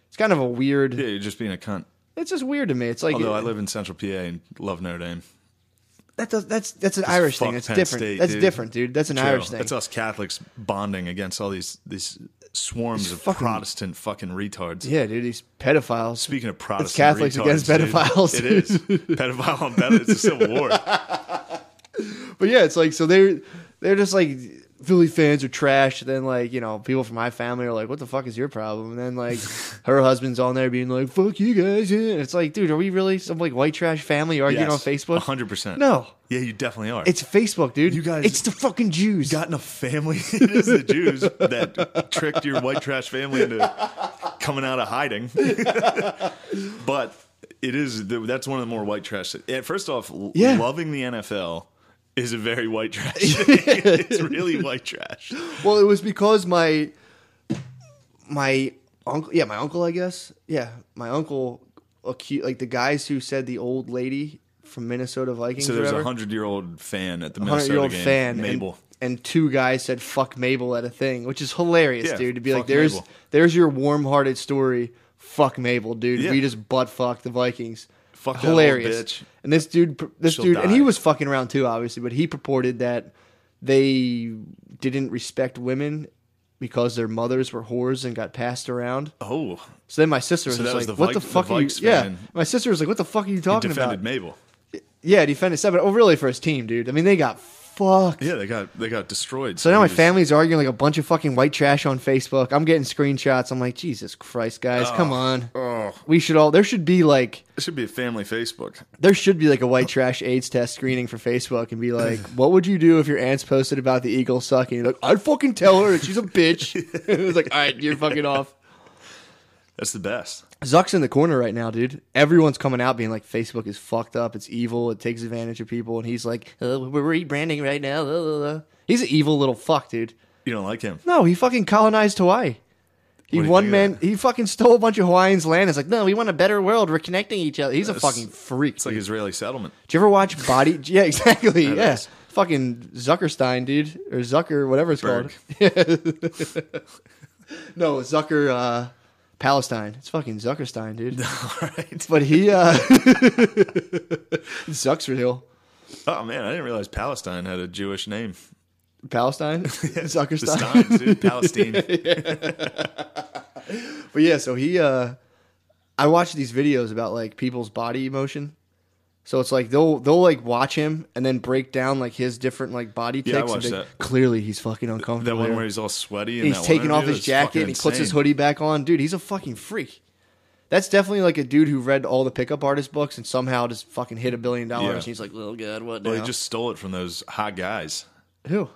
it's kind of a weird. Yeah, you're just being a cunt. It's just weird to me. It's like Although I live in Central PA and love Notre Dame. That does, that's that's an Irish thing. It's Penn different. State, that's dude. different, dude. That's an True. Irish thing. That's us Catholics bonding against all these these swarms of fucking- Protestant fucking retards. yeah, dude. These pedophiles. Speaking of Protestant Catholics retards, against dude, pedophiles. it is pedophile on pedophile. It's a civil war. But yeah, it's like so they're they're just like Philly fans are trash. Then like you know people from my family are like, what the fuck is your problem? And then like her husband's on there being like, fuck you guys. And it's like, dude, are we really some like white trash family arguing on Facebook? hundred percent. No. Yeah, you definitely are. It's Facebook, dude. You guys- it's the fucking Jews. got in a family. it is the Jews that tricked your white trash family into coming out of hiding. but it is that's one of the more white trash. eh, First off, l- Yeah. loving the NFL is a very white trash. it's really white trash. Well, it was because my my uncle, yeah, my uncle, I guess, yeah, my uncle, acu- like the guys who said the old lady from Minnesota Vikings. So there's a hundred year old fan at the Minnesota year old game, fan, Mabel. And, and two guys said "fuck Mabel" at a thing, which is hilarious, Yeah, dude. To be like, there's Mabel. there's your warm hearted story. Fuck Mabel, dude. Yeah. We just butt fuck the Vikings. Fuck hilarious. bitch. And this dude, this She'll dude, and he was fucking around too, obviously, but he purported that they didn't respect women because their mothers were whores and got passed around. oh, So then my sister was So just that was like, the "What Vi- the the fuck are you?" Yeah, my sister was like, "What the fuck are you he talking defended about?" Mabel. Yeah, defended seven. Oh, really? For his team, dude. I mean, they got fucked. Yeah, they got they got destroyed. So now my family's arguing like a bunch of fucking white trash on Facebook. I'm getting screenshots. I'm like, Jesus Christ, guys, come on. Oh, We should all. There should be like. it should be a family Facebook. There should be like a white trash AIDS test screening for Facebook and be like, what would you do if your aunt's posted about the Eagles sucking? You're like, I'd fucking tell her that she's a bitch. it was like, all right, you're fucking off. That's the best. Zuck's in the corner right now, dude. Everyone's coming out being like, Facebook is fucked up. It's evil. It takes advantage of people. And he's like, uh, we're rebranding right now. uh, uh, uh." He's an evil little fuck, dude. You don't like him. No, he fucking colonized Hawaii. He do one man. He fucking stole a bunch of Hawaiians' land. It's like, no, we want a better world. We're connecting each other. He's a fucking freak. It's like Israeli settlement. Did you ever watch Body? Yeah, exactly. That yeah, fucking Zuckerstein, dude, or Zucker, whatever it's Berg. called. no, Zucker, uh, Palestine. It's fucking Zuckerstein, dude. All right. But he, uh, Zuck's real. Oh man, I didn't realize Palestine had a Jewish name. Palestine, Zuckerstein. Steins, dude. Palestine. But yeah, so he uh I watch these videos about like people's body emotion. So it's like they'll they'll like watch him and then break down like his different like body Yeah, I ticks. and watched be- that. Clearly he's fucking uncomfortable. That one where he's all sweaty And and he's that one taking off interview his is jacket fucking and he puts his insane. hoodie back on. Dude, he's a fucking freak. That's definitely like a dude who read all the pickup artist books and somehow just fucking hit a billion dollars. Yeah. And he's like, "Oh god, what now?" Well, he just stole it from those hot guys, who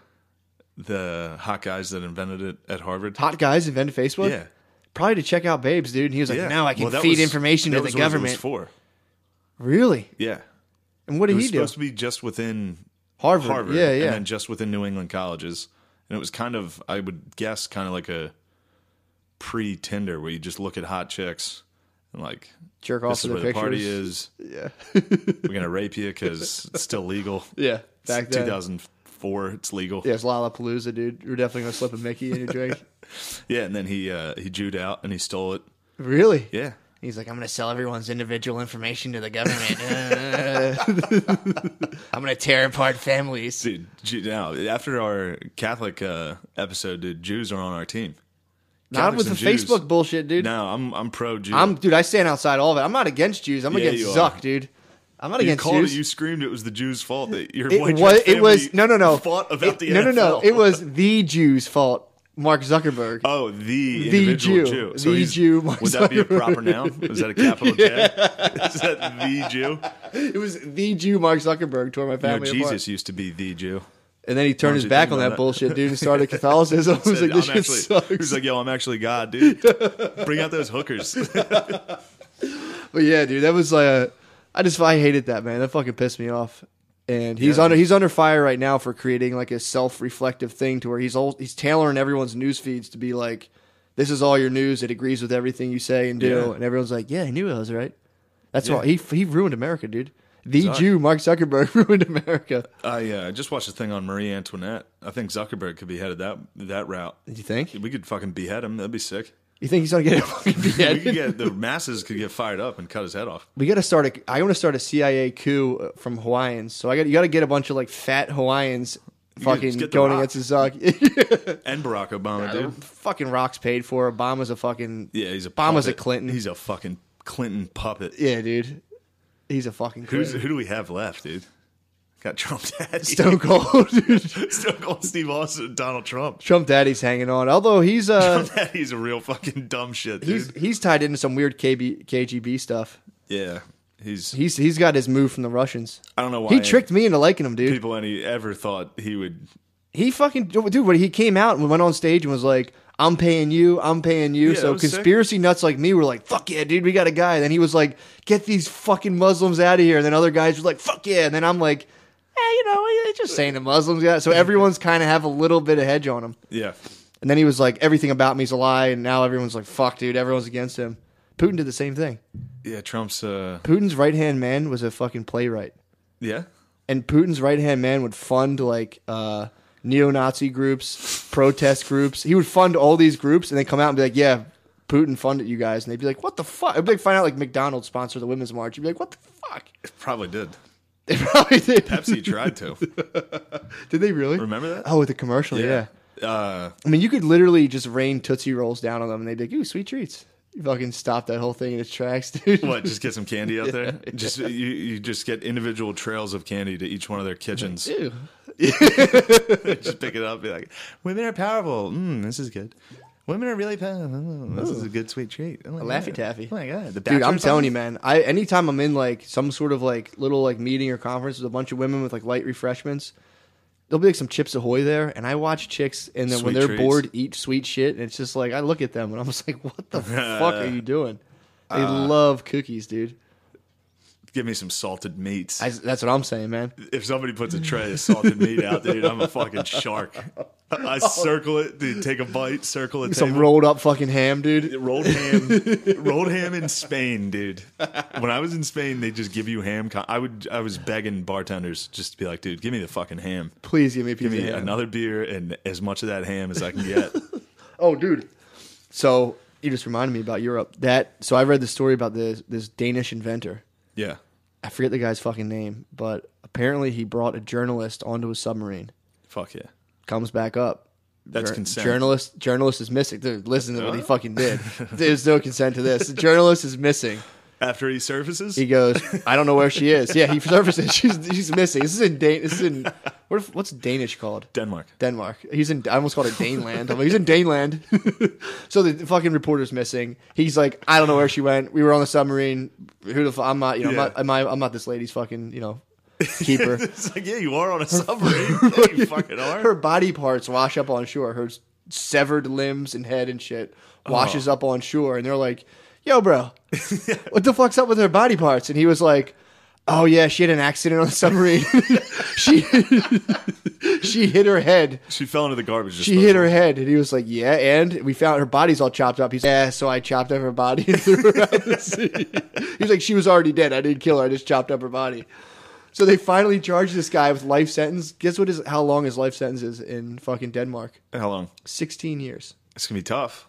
the hot guys that invented it at Harvard. hot guys invented Facebook. Yeah. probably to check out babes, dude. And he was like, yeah. "Now I can Well, that feed was- information that to the was what it was government." for. Really? Yeah. And what It did was he do? supposed to be just within Harvard. Harvard, Yeah, yeah. and then just within New England colleges, and it was kind of, I would guess, kind of like a pre Tinder where you just look at hot chicks and like Jerk off this to is the where the party is. Yeah. We're gonna rape you because it's still legal. Yeah. It's Back then. 2004, it's legal. Yeah, it's Lollapalooza, dude. You're definitely gonna slip a Mickey in your drink. Yeah, and then he uh, he Jewed out and he stole it. really? Yeah, He's like, I'm gonna sell everyone's individual information to the government. Uh, I'm gonna tear apart families. dude. Now after our Catholic uh, episode, dude, Jews are on our team. Not with the Jews. Facebook bullshit, dude. No, I'm I'm pro Jew. I'm, dude. I stand outside all of it. I'm not against Jews. I'm Yeah, against you Zuck, are. dude. I'm not You against called Jews. it. You screamed. It was the Jews' fault that your it white was. trash It was no, no, no. Fought about It- the no, no, no. It was the Jews' fault. Mark Zuckerberg. Oh, the The Jew. Jew. The Jew, Mark Would that be a proper noun? Is that a capital J? Is that the Jew? It was the Jew. Mark Zuckerberg tore my You know, family apart. Jesus used to be the Jew. And then he turned his back on that that? bullshit, dude, and started Catholicism. I was like, this I'm shit actually, sucks. he was like, "Yo, I'm actually God, dude. Bring out those hookers." But yeah, dude, that was like, uh, I just I hated that man. That fucking pissed me off. And he's Yeah. under he's under fire right now for creating like a self reflective thing to where he's all he's tailoring everyone's news feeds to be like, this is all your news. It agrees with everything you say and do. Yeah. And everyone's like, yeah, I knew I was right. That's Yeah. why he he ruined America, dude. The Sorry. Jew, Mark Zuckerberg, ruined America. I uh, just watched a thing on Marie Antoinette. I think Zuckerberg could be headed that that route. Did you think? We could fucking behead him. That'd be sick. You think he's gonna get fucking We could get the masses could get fired up and cut his head off. We got to start a. I want to start a CIA coup uh, from Hawaiians. So I got you got to get a bunch of like fat Hawaiians fucking just get The going against Zuck. And Barack Obama, dude. fucking rocks paid for. Obama's a fucking Yeah, he's a Obama's a. Clinton. He's a fucking Clinton puppet. yeah, dude. He's a fucking who do we have left, dude? Got Trump Daddy, Stone Cold. dude. Stone Cold Steve Austin, and Donald Trump. Trump Daddy's hanging on. Although he's uh Trump Daddy's a real fucking dumb shit, dude. he's he's tied into some weird KB, KGB stuff. yeah, he's. He's he's got his move from the Russians. I don't know why He tricked me into liking him, dude. people any ever thought he would. He fucking dude. When he came out and went on stage and was like, "I'm paying you, I'm paying you." Yeah, so was sick. conspiracy nuts like me were like, "Fuck yeah, dude, we got a guy." Then he was like, "Get these fucking Muslims out of here." And then other guys were like, "Fuck yeah." And then I'm like, "Eh, you know, it's just saying the Muslims." Yeah. So everyone's kind of have a little bit of hedge on him. Yeah, And then he was like, everything about me's a lie, and now everyone's like, fuck, dude, everyone's against him. Putin did the same thing. Yeah, Trump's. uh Putin's right hand man was a fucking playwright. Yeah, and Putin's right hand man would fund like uh, neo-Nazi groups, protest groups. He would fund all these groups, and they come out and be like, "Yeah, Putin funded you guys," and they'd be like, "What the fuck?" It'd be like find out like McDonald's sponsored the women's march. You'd be like, "What the fuck?" it probably did. They probably did. Pepsi tried to. Did they really? Remember that? Oh, with the commercial, yeah. Uh, I mean, you could literally just rain Tootsie Rolls down on them, and they'd be like, "Ooh, sweet treats." You fucking stop that whole thing in its tracks, dude. what? Just get some candy out there. Just you, you just get individual trails of candy to each one of their kitchens. Ew. just pick it up. Be like, women are powerful. Mm, this is good. Women are really powerful. Mm, this is a good sweet treat. Oh my A Laffy God. Taffy. Oh my god, the Dude, I'm Bachelor's telling on? you, man. I anytime I'm in like some sort of like little like meeting or conference with a bunch of women with like light refreshments, there'll be like some Chips Ahoy there, and I watch chicks, and then when they're treats. bored, eat sweet shit, and it's just like I look at them, and I'm just like, what the fuck are you doing? They Uh, love cookies, dude. Give me some salted meats. I, that's what I'm saying, man. if somebody puts a tray of salted meat out, dude, I'm a fucking shark. I oh. circle it, dude. Take a bite, circle it. Some rolled up fucking ham, dude. rolled ham, rolled ham in Spain, dude. When I was in Spain, they just give you ham. Con- I would, I was begging bartenders just to be like, dude, give me the fucking ham. Please give me a piece Give me another beer and as much of that ham as I can get. Oh, dude. So you just reminded me about Europe. That so I read the story about this this Danish inventor. Yeah. I forget the guy's fucking name, but apparently he brought a journalist onto a submarine. Fuck yeah. Comes back up. That's Jour- consent. Journalist journalist is missing. Dude, listen to what he fucking did. There's no consent to this. The journalist is missing. After he surfaces, He goes, I don't know where she is. Yeah, he surfaces. She's she's missing. This is in Dan- This is in what if, what's Danish called? Denmark. Denmark. He's in. I almost called it Daneland. I'm like, he's in Daneland. so the fucking reporter's missing. He's like, I don't know where she went. We were on the submarine. Who the? fuck? I'm not. You know, Yeah. I'm, not, I'm, not, I'm not this lady's fucking. You know, keeper. It's like, yeah, you are on a submarine. yeah, you fucking are. Her body parts wash up on shore. Her severed limbs and head and shit oh. washes Oh. up on shore. And they're like, Yo, bro, what the fuck's up with her body parts? And he was like. Oh yeah, she had an accident on the submarine. she she hit her head She fell into the garbage. she hit her head, and he was like, "Yeah." And we found her body's all chopped up. He's like, yeah, so I chopped up her body and threw her out the sea. He's like, she was already dead. I didn't kill her. I just chopped up her body. So they finally charged this guy with life sentence. Guess what is how long his life sentence is in fucking Denmark? How long? Sixteen years. It's gonna be tough.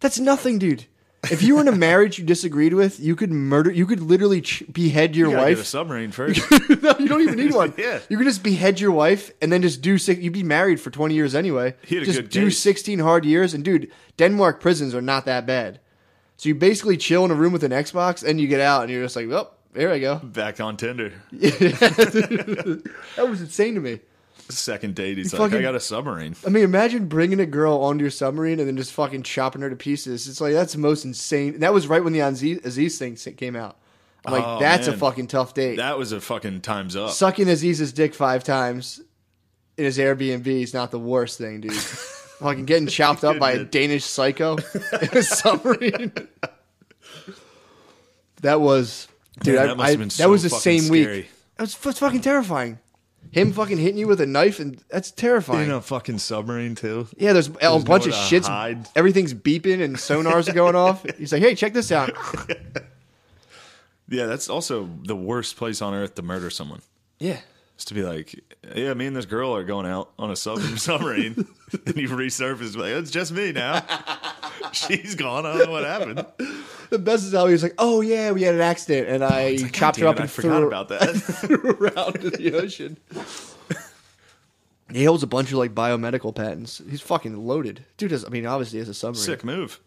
That's nothing, dude. If you were in a marriage you disagreed with, you could murder. You could literally ch- behead your You gotta get a wife. submarine first. no, you don't even need one. Yeah. You could just behead your wife and then just do six. You'd be married for 20 years anyway. He had a just do case. 16 hard years. And dude, Denmark prisons are not that bad. So you basically chill in a room with an Xbox and you get out and you're just like, well, there I go. Back on Tinder. That was insane to me. Second date, he's You like, I got a submarine. I mean, imagine bringing a girl onto your submarine and then just fucking chopping her to pieces. It's like, that's the most insane. And that was right when the Aziz, Aziz thing came out. I'm like, Oh, that's a man. fucking tough date. That was a fucking times up. Sucking Aziz's dick five times in his Airbnb is not the worst thing, dude. Fucking getting chopped up by a Danish psycho in a submarine. that was, dude. Man, I, that must I- have been that so was the fucking same week. scary. That was fucking terrifying. Him fucking hitting you with a knife and that's terrifying. in a fucking submarine too. yeah, there's, a bunch of nowhere to shits. hide. Everything's beeping and sonars are going off. He's like, "Hey, check this out." Yeah, that's also the worst place on earth to murder someone. Yeah. Is to be like, yeah, me and this girl are going out on a sub- submarine, and you resurface like it's just me now. She's gone. I don't know what happened. The best is how he was like, "Oh yeah, we had an accident, and oh, I It's like, chopped her up it, and I forgot threw, about that. threw her out into the ocean." He holds a bunch of like biomedical patents. He's fucking loaded, dude. Has, I mean, obviously, he has a submarine. Sick move.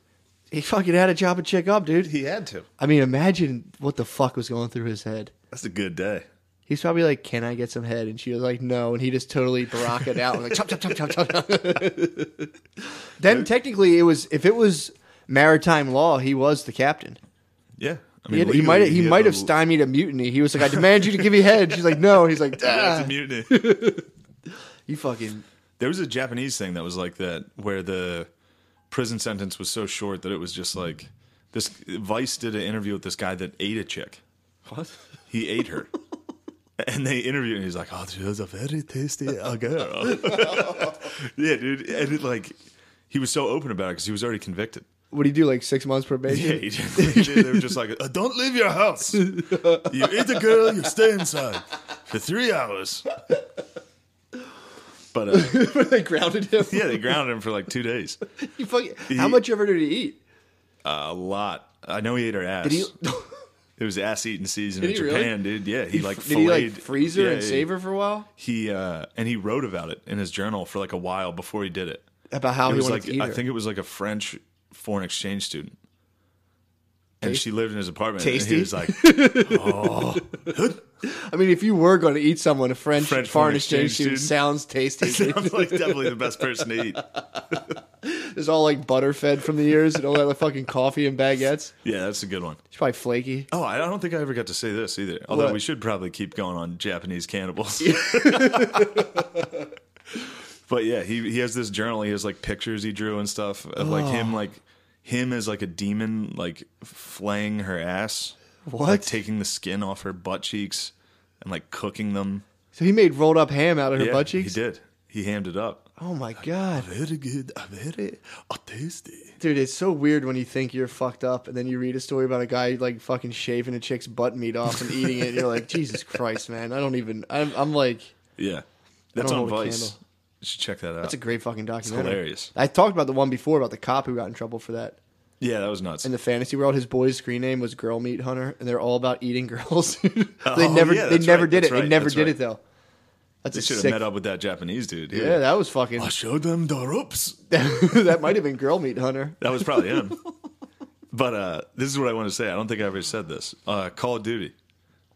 He fucking had to chop a chick up, dude. He had to. I mean, imagine what the fuck was going through his head. That's a good day. He's probably like, "Can I get some head?" And she was like, "No," and he just totally baraka it out, like chop, chop, chop, chop, chop. then technically, it was if it was maritime law, he was the captain. Yeah, I He, had- he might he had might have stymied a mutiny. He was like, "I demand you to give me head." She's like, "No." He's like, That's "Ah." a mutiny. "He fucking There was a Japanese thing that was like that, where the prison sentence was so short that it was just like this. Vice did an interview with this guy that ate a chick. what?" He ate her, and they interviewed, and he's like, "Oh, she was a very tasty uh, girl." yeah, dude, and it like he was so open about it because he was already convicted. What do you do? Like six months probation? Yeah, he did. They were just like, uh, "Don't leave your house. You eat the girl, you stay inside for three hours." But uh, they grounded him. yeah, they grounded him for like two days. You fucking, how much ever did he eat? Uh, a lot. I know he ate her ass. Did he? It was ass eating season Did in he really? Japan, dude. Yeah, he like did he like filleted- freeze her yeah, and he- save her for a while? He uh, and he wrote about it in his journal for like a while before he did it. About how it he was wanted like to eat I think it was like a French foreign exchange student, and she lived in his apartment. Tasty? And he was like, "Oh, I mean, if you were going to eat someone, a French, French foreign exchange student. sounds tasty. sounds like definitely the best person to eat." It's all like butter fed from the ears and all that like, fucking coffee and baguettes. Yeah, that's a good one. It's probably flaky. Oh, I don't think I ever got to say this either. Although What? we should probably keep going on Japanese cannibals. but yeah, he he has this journal. He has like pictures he drew and stuff of like Oh. him like him as like a demon like flaying her ass. What? Like taking the skin off her butt cheeks and like cooking them. So he made rolled up ham out of her yeah, butt cheeks. He did. He hammed it up. Oh my god, Very good. Very tasty. dude, it's so weird when you think you're fucked up and then you read a story about a guy like fucking shaving a chick's butt meat off and eating it. And you're like, Jesus Christ, man! I don't even. I'm, I'm like, Yeah. That's don't on hold a Vice. candle. You should check that out. that's a great fucking documentary. hilarious. I talked about the one before about the cop who got in trouble for that. yeah, that was nuts. in the fantasy world, his boy's screen name was Girl Meat Hunter, and they're all about eating girls. they Oh, never, yeah, they never right, did it. They never did right. it though. That's They should have met up with that Japanese dude. Yeah, that was fucking. I showed them the ropes. that might have been Girl Meat Hunter. That was probably him. but uh, this is what I want to say. I don't think I ever said this. Uh, Call of Duty.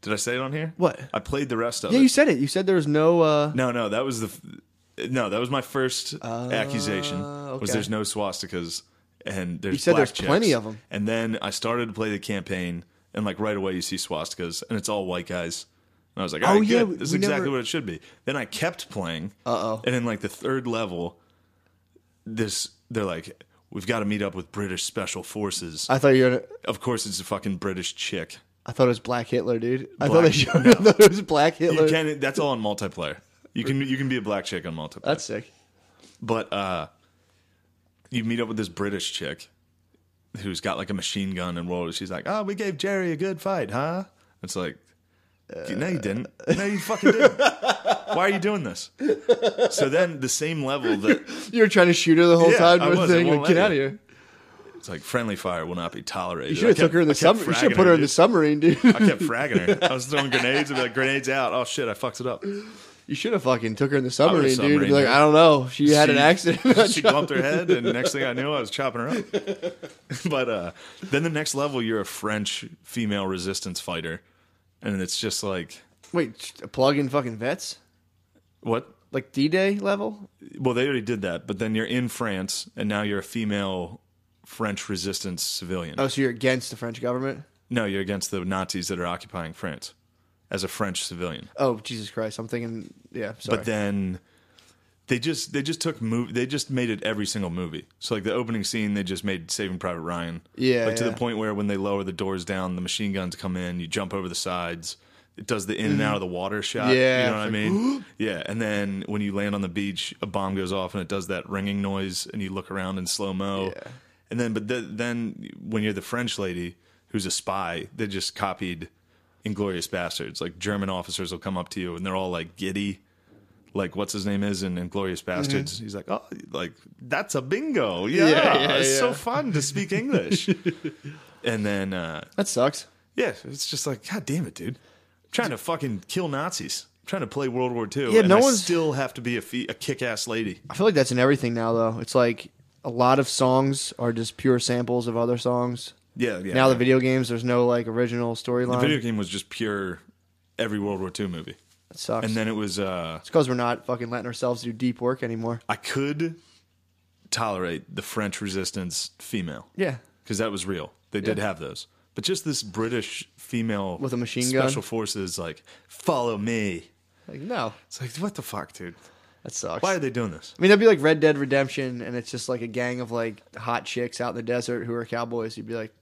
Did I say it on here? What? I played the rest of Yeah, it. Yeah, you said it. You said there was no. uh no, no, that was the. No, that was my first accusation. Was Uh, okay. there's no swastikas and there's. You said black there's checks. plenty them, And then I started to play the campaign, and like right away you see swastikas, and it's all white guys. And I was like, Oh, oh yeah, we- this is exactly never- what it should be. Then I kept playing. Uh-oh. And in like the third level, this they're like, we've got to meet up with British Special Forces. I thought you were. Gonna, Of course, it's a fucking British chick. I thought it was Black Hitler, dude. I thought they showed. Thought it was Black Hitler. You can. That's all on multiplayer. You can. You can be a black chick on multiplayer. That's sick. but uh, you meet up with this British chick who's got like a machine gun and roll. She's like, "Oh, we gave Jerry a good fight, huh?" It's like, no, you didn't. No, you fucking didn't. Why are you doing this? So then the same level that You were trying to shoot her the whole Yeah, time. I was. the I thing. won't Like, Get out of you. here. it's like friendly fire will not be tolerated. You should have took her in the kept- I kept summer. You should have put her in dude. the submarine, dude. I kept fragging her. I was throwing grenades and be like, grenades out. Oh shit, I fucked it up. You should have fucking took her in the submarine, dude. submarine, Be like. I don't know. She had an accident. she bumped her head, and next thing I knew, I was chopping her up. But uh, then the next level, you're a French female resistance fighter, and it's just like Wait, plug in fucking vets? what? Like D Day level? Well, they already did that, but then you're in France, and now you're a female French resistance civilian. Oh, so you're against the French government? No, you're against the Nazis that are occupying France as a French civilian. Oh, Jesus Christ. I'm thinking, yeah, sorry. But then they just they just took move they just made it every single movie. So like the opening scene, they just made Saving Private Ryan. Yeah, like to yeah. the point where when they lower the doors down, the machine guns come in, you jump over the sides. It does the in and out of the water shot. Yeah, you know what I mean. yeah, and then when you land on the beach, a bomb goes off and it does that ringing noise, and you look around in slow mo. Yeah. And then, but th- then when you're the French lady who's a spy, they just copied Inglourious Basterds. Like German officers will come up to you and they're all like giddy, like what's his name is in Inglourious Basterds. He's like, oh, like that's a bingo. Yeah, Mm-hmm. Yeah, yeah, it's so fun to speak English. and then, uh, that sucks. yeah, it's just like, god damn it, dude. I'm trying to fucking kill Nazis. I'm trying to play World War II. Yeah, and no I one's- still have to be a, fe- a kick-ass lady. I feel like that's in everything now, though. It's like a lot of songs are just pure samples of other songs. Yeah, yeah. now the video games, there's no like original storyline. The video game was just pure every World War II movie. It sucks. And then it was uh it's because we're not fucking letting ourselves do deep work anymore. I could tolerate the French resistance female Yeah. because that was real. They did have those. But just this British female With a machine gun? special forces like follow me. Like, no, It's like what the fuck, dude? that sucks. Why are they doing this? I mean, that'd be like Red Dead Redemption, and it's just like a gang of like hot chicks out in the desert who are cowboys. You'd be like,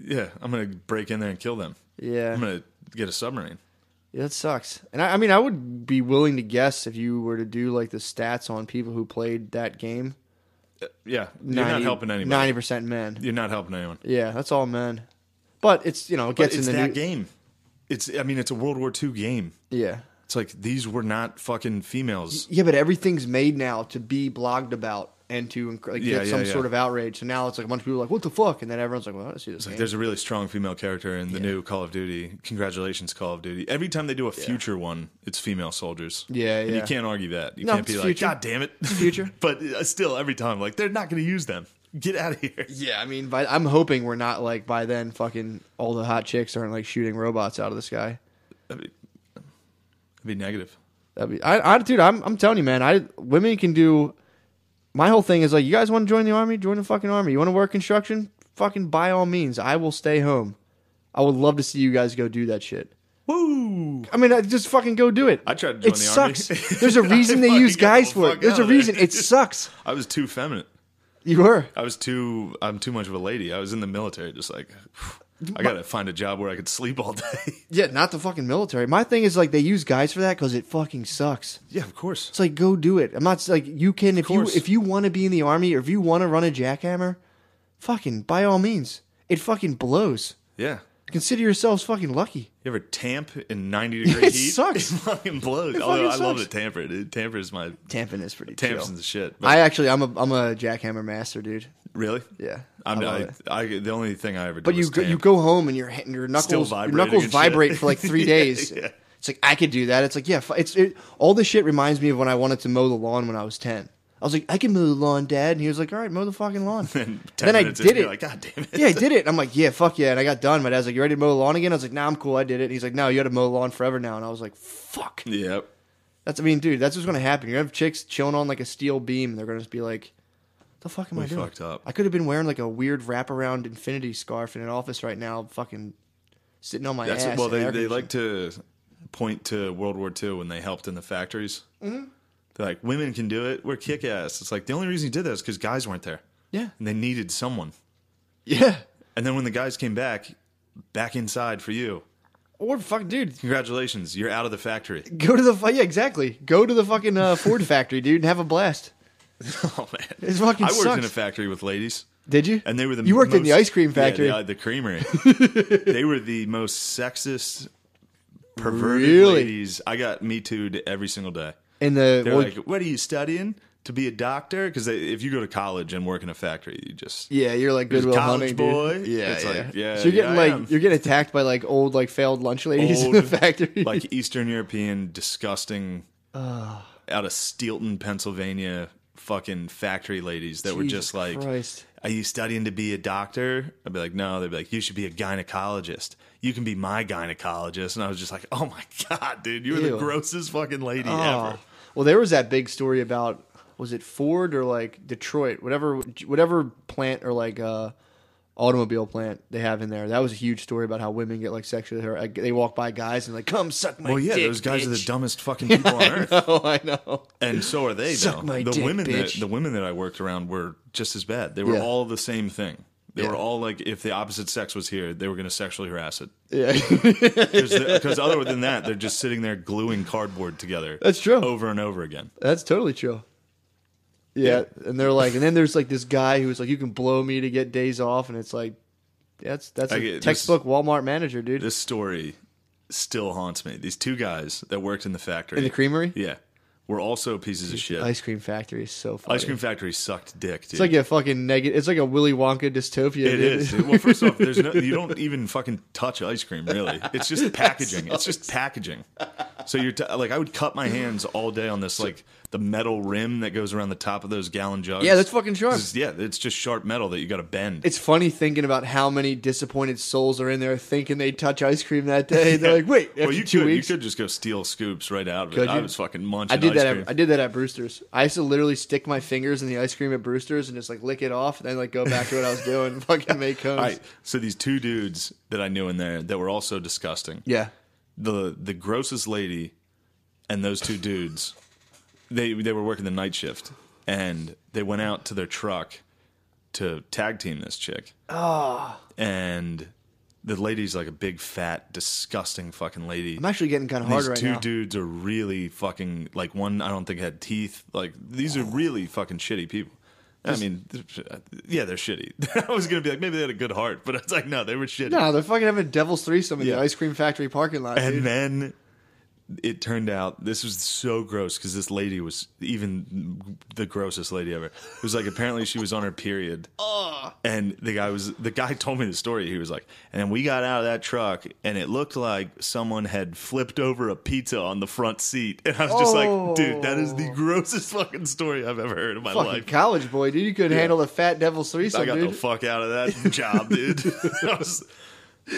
Yeah, I'm gonna break in there and kill them. yeah, I'm gonna get a submarine. yeah, that sucks. And I, I mean, I would be willing to guess if you were to do like the stats on people who played that game, uh, Yeah, you're not helping anybody. Ninety percent men. You're not helping anyone. Yeah, that's all men. But it's you know it gets it's in the that new, game. It's I mean it's a World War II game. Yeah, It's like these were not fucking females. yeah, but everything's made now to be blogged about and to like, get yeah, some yeah. sort of outrage. So now it's like a bunch of people are like, "What the fuck?" And then everyone's like, "Well, I see this." Like there's a really strong female character in the new Call of Duty. Congratulations, Call of Duty. Every time they do a future one, it's female soldiers. Yeah, And you can't argue that. You No, can't be like, future. God damn it, future. but uh, still, every time, like they're not going to use them. Get out of here. Yeah, I mean, by, I'm hoping we're not like by then fucking all the hot chicks aren't like shooting robots out of the sky. That'd be, that'd be negative. That'd be, I, I, dude, I'm, I'm telling you, man, I women can do. My whole thing is like, you guys want to join the army? Join the fucking army. You want to work construction? Fucking by all means, I will stay home. I would love to see you guys go do that shit. Woo! I mean, I- just fucking go do it. I tried to join it the army. sucks. There's a reason they use guys the for it. There's a reason. there. It sucks. I was too feminine. You were. I was too. I'm too much of a lady. I was in the military, just like I gotta find a job where I could sleep all day. Yeah, not the fucking military. My thing is like they use guys for that because it fucking sucks. yeah, of course. It's like go do it. I'm not like you can if you course. if you want to be in the army or if you want to run a jackhammer, fucking by all means. It fucking blows. Yeah. Consider yourselves fucking lucky. You ever tamp in 90 degree It heat? sucks. It fucking blows. It Although I fucking love sucks. to tamper it. It- Tamper is my Tamping is pretty tamp's chill. the shit. But I actually I'm a I'm a jackhammer master, dude. Really? Yeah, I'm I I. I, the only thing I ever did But you go, you go home and your your knuckles your knuckles and shit. vibrate for like three days. yeah. It's like I could do that. It's like yeah, it's it, all this shit reminds me of when I wanted to mow the lawn when I was ten. I was like, I can mow the lawn, Dad, and he was like, All right, mow the fucking lawn. And 10 then I did it. like, God damn it. yeah, I did it. I'm like, yeah, fuck yeah, and I got done. My dad's like, you ready to mow the lawn again? I was like, nah, I'm cool. I did it. And he's like, no, you got to mow the lawn forever now. And I was like, fuck. Yep. That's I mean, dude, that's what's gonna happen. You're gonna have chicks chilling on like a steel beam. They're gonna just be like, the fuck am We I doing? fucked up. I could have been wearing like a weird wraparound infinity scarf in an office right now, fucking sitting on my That's ass. well, they, they like to point to World War II when they helped in the factories. Mm-hmm. They're like, women can do it. We're kick ass. It's like the only reason you did that is because guys weren't there. Yeah. And they needed someone. Yeah. And then when the guys came back, back inside for you. Or fuck, dude, Congratulations, you're out of the factory. go to the yeah, exactly. Go to the fucking uh, Ford factory, dude, and have a blast. Oh man, It fucking I worked sucks. in a factory with ladies, Did you? and they were the you worked in the ice cream factory. Yeah, the, the creamery. they were the most sexist, perverted Really? ladies. I got me too every single day. And the They're well, like, "What are you studying to be a doctor?" Because if you go to college and work in a factory, you just yeah, you're like Goodwill college Hunting, boy. Dude. Yeah, It's yeah. like, yeah, So you're getting yeah, like you're getting attacked by like old like failed lunch ladies in the factory. like Eastern European, disgusting, Ah. out of Steelton, Pennsylvania, fucking factory ladies that were just like, Christ. "Are you studying to be a doctor?" I'd be like, "No." They'd be like, "You should be a gynecologist. You can be my gynecologist." And I was just like, "Oh my god, dude, you're the grossest fucking lady Oh. ever." Well, there was that big story about was it Ford or like Detroit, whatever whatever plant or like uh automobile plant they have in there. That was a huge story about how women get like sexually harassed. They walk by guys and like, "Come suck my Well, yeah, dick, those guys are the dumbest fucking people on earth. Oh, I know. And so are they. Suck though. my the dick, women bitch. that the women that I worked around were just as bad. They were Yeah. all the same thing. They Yeah. were all like, if the opposite sex was here, they were going to sexually harass it. Yeah, Because other than that, they're just sitting there gluing cardboard together. That's true. Over and over again. that's totally true. Yeah, and they're like, and then there's like this guy who's like, "You can blow me to get days off," and it's like, that's that's I a get- this- textbook Walmart manager, dude. This story still haunts me. These two guys that worked in the factory. in the creamery, Yeah. Were also pieces of shit. Ice, cream factory is so funny. Ice cream factory sucked dick, dude. It's like a fucking negative. It's like a Willy Wonka dystopia. It dude. is. dude. Well, first off, there's no, you don't even fucking touch ice cream, really. It's just packaging. It's just packaging. So you're t- like, I would cut my hands all day on this, like the metal rim that goes around the top of those gallon jugs. Yeah, that's fucking sharp. It's- yeah, it's just sharp metal that you got to bend. It's funny thinking about how many disappointed souls are in there thinking they touch ice cream that day. They're like, wait, well, you two could weeks. you could just go steal scoops right out of Could it. I was fucking munching. I did that. cream. At, I did that at Bruster's. I used to literally stick my fingers in the ice cream at Bruster's and just like lick it off, and then like go back to what I was doing and fucking make cones. Right, so these two dudes that I knew in there that were also disgusting. Yeah, the the grossest lady and those two dudes they they were working the night shift and they went out to their truck to tag team this chick. Oh. And the lady's like a big fat disgusting fucking lady. I'm actually getting kind of hard these right two now. dudes are really fucking like one I don't think had teeth. Like these are really fucking shitty people. I mean, they're- uh, yeah, they're shitty. I was gonna be like, maybe they had a good heart, but it's like, no, they were shitty. No, they're fucking having Devil's threesome in Yeah. the ice cream factory parking lot. and dude. then it turned out this was so gross because this lady was even the grossest lady ever. It was like apparently she was on her period, and the guy was the guy told me the story. He was like, and we got out of that truck, and it looked like someone had flipped over a pizza on the front seat, and I was just like, dude, that is the oh. grossest fucking story I've ever heard in my fucking life. college boy, dude. You could handle the fat Devil's threesome, I got dude. the fuck out of that job, dude.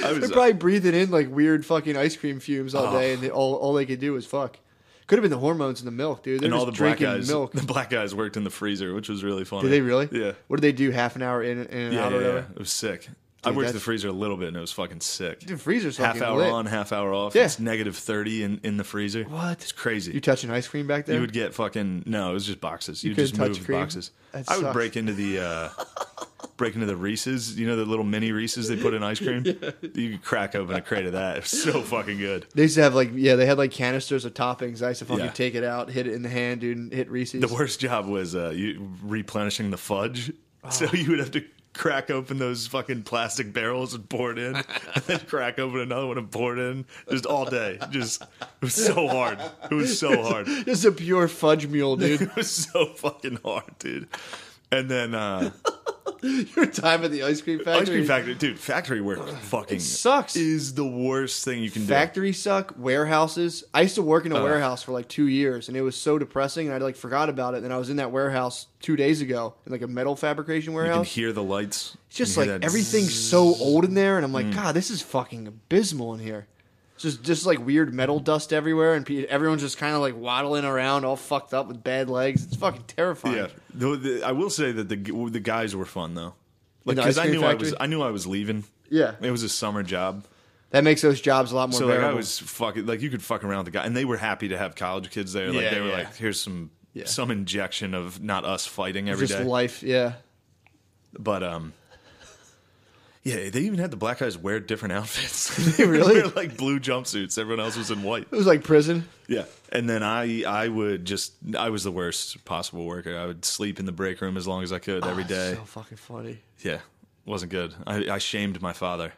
I was, They're probably breathing in like weird fucking ice cream fumes all day, and they, all all they could do was fuck. Could have been the hormones in the milk, dude. They're and all the black drinking guys, milk. the black guys worked in the freezer, which was really funny. Did they really? Yeah. What did they do? Half an hour in, in and Yeah, out yeah, or yeah. whatever. It was sick. I Dude, worked the that's- freezer a little bit and it was fucking sick. Dude, freezer's half fucking hour lit. on, half hour off. Yeah. It's negative 30 in, in the freezer. What? It's crazy. You touching ice cream back there? You would get fucking no. It was just boxes. You, couldn't just touch move cream? boxes. That I would sucks. break into the uh, break into the Reese's. You know the little mini Reese's they put in ice cream. You could crack open a crate of that. It was so fucking good. They used to have like yeah, they had like canisters of toppings. I used to fucking Yeah. take it out, hit it in the hand, dude, and hit Reese's. The worst job was uh, you replenishing the fudge. So Oh. you would have to crack open those fucking plastic barrels and pour it in, and then crack open another one and pour it in, just all day. Just it was so hard. It was so hard. Just a pure fudge mule, dude. It was so fucking hard, dude. And then uh, Your time at the ice cream factory. ice cream factory, dude. Factory work fucking sucks. Is the worst thing you can do. Factories suck. Warehouses. I used to work in a warehouse for like two years, and it was so depressing. And I like forgot about it. And I was in that warehouse two days ago in like a metal fabrication You can warehouse. hear the lights. It's just You like hear that everything's so old in there, and I'm like, Mm. God, this is fucking abysmal in here. Just just like weird metal dust everywhere, and pe- everyone's just kind of like waddling around, all fucked up with bad legs. It's fucking terrifying. Yeah, the, the, I will say that the the guys were fun though, like the because I cream knew I was? I knew I was leaving. Yeah. It was a summer job, That makes those jobs a lot more so like bearable. I was fucking like you could fuck around with the guy, and they were happy to have college kids there. Like Yeah, they were yeah. like, here's some Yeah. some injection of not us fighting every day, just life. Yeah. but um. Yeah, they even had the black guys wear different outfits. They really? wear like blue jumpsuits. Everyone else was in white. It was like prison. Yeah, and then I I would just I was the worst possible worker. I would sleep in the break room as long as I could every Oh, day. So fucking funny. Yeah, wasn't good. I, I shamed my father.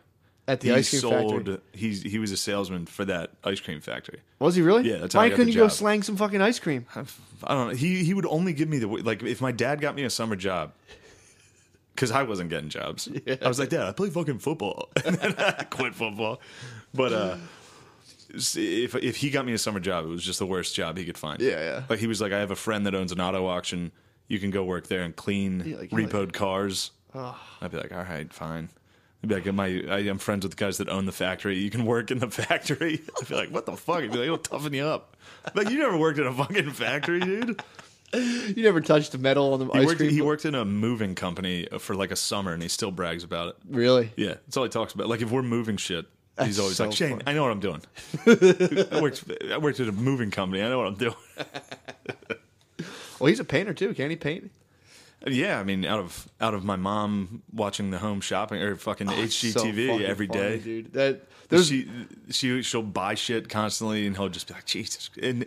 At the he ice cream sold. factory. He's he was a salesman for that ice cream factory. Was he really? Yeah, that's how Why I couldn't you go slang some fucking ice cream? I don't know. He he would only give me the like if my dad got me a summer job. Because I wasn't getting jobs. I was like, Dad, I play fucking football. And then I quit football. But uh, if if he got me a summer job, it was just the worst job he could find. Yeah, yeah. Like he was like, I have a friend that owns an auto auction. You can go work there and clean Yeah, like, repoed cars. I'd be like, all right, fine. I'd be like, my, I, I'm friends with the guys that own the factory. You can work in the factory. I'd be like, what the fuck? I'd be like, it'll toughen you up. Like, you never worked in a fucking factory, dude. You never touched the metal on the He ice worked, cream. he worked in a moving company for like a summer, and he still brags about it. Really? Yeah, that's all he talks about. Like if we're moving shit, he's That's always so like, "Shane. I know what I'm doing. I worked, I worked at a moving company. I know what I'm doing." Well, he's a painter too. Can he paint? Uh, yeah, I mean, out of out of my mom watching the home shopping or fucking Oh, HGTV every funny, day. dude. That there's she she she'll buy shit constantly, and he'll just be like, "Jesus." And,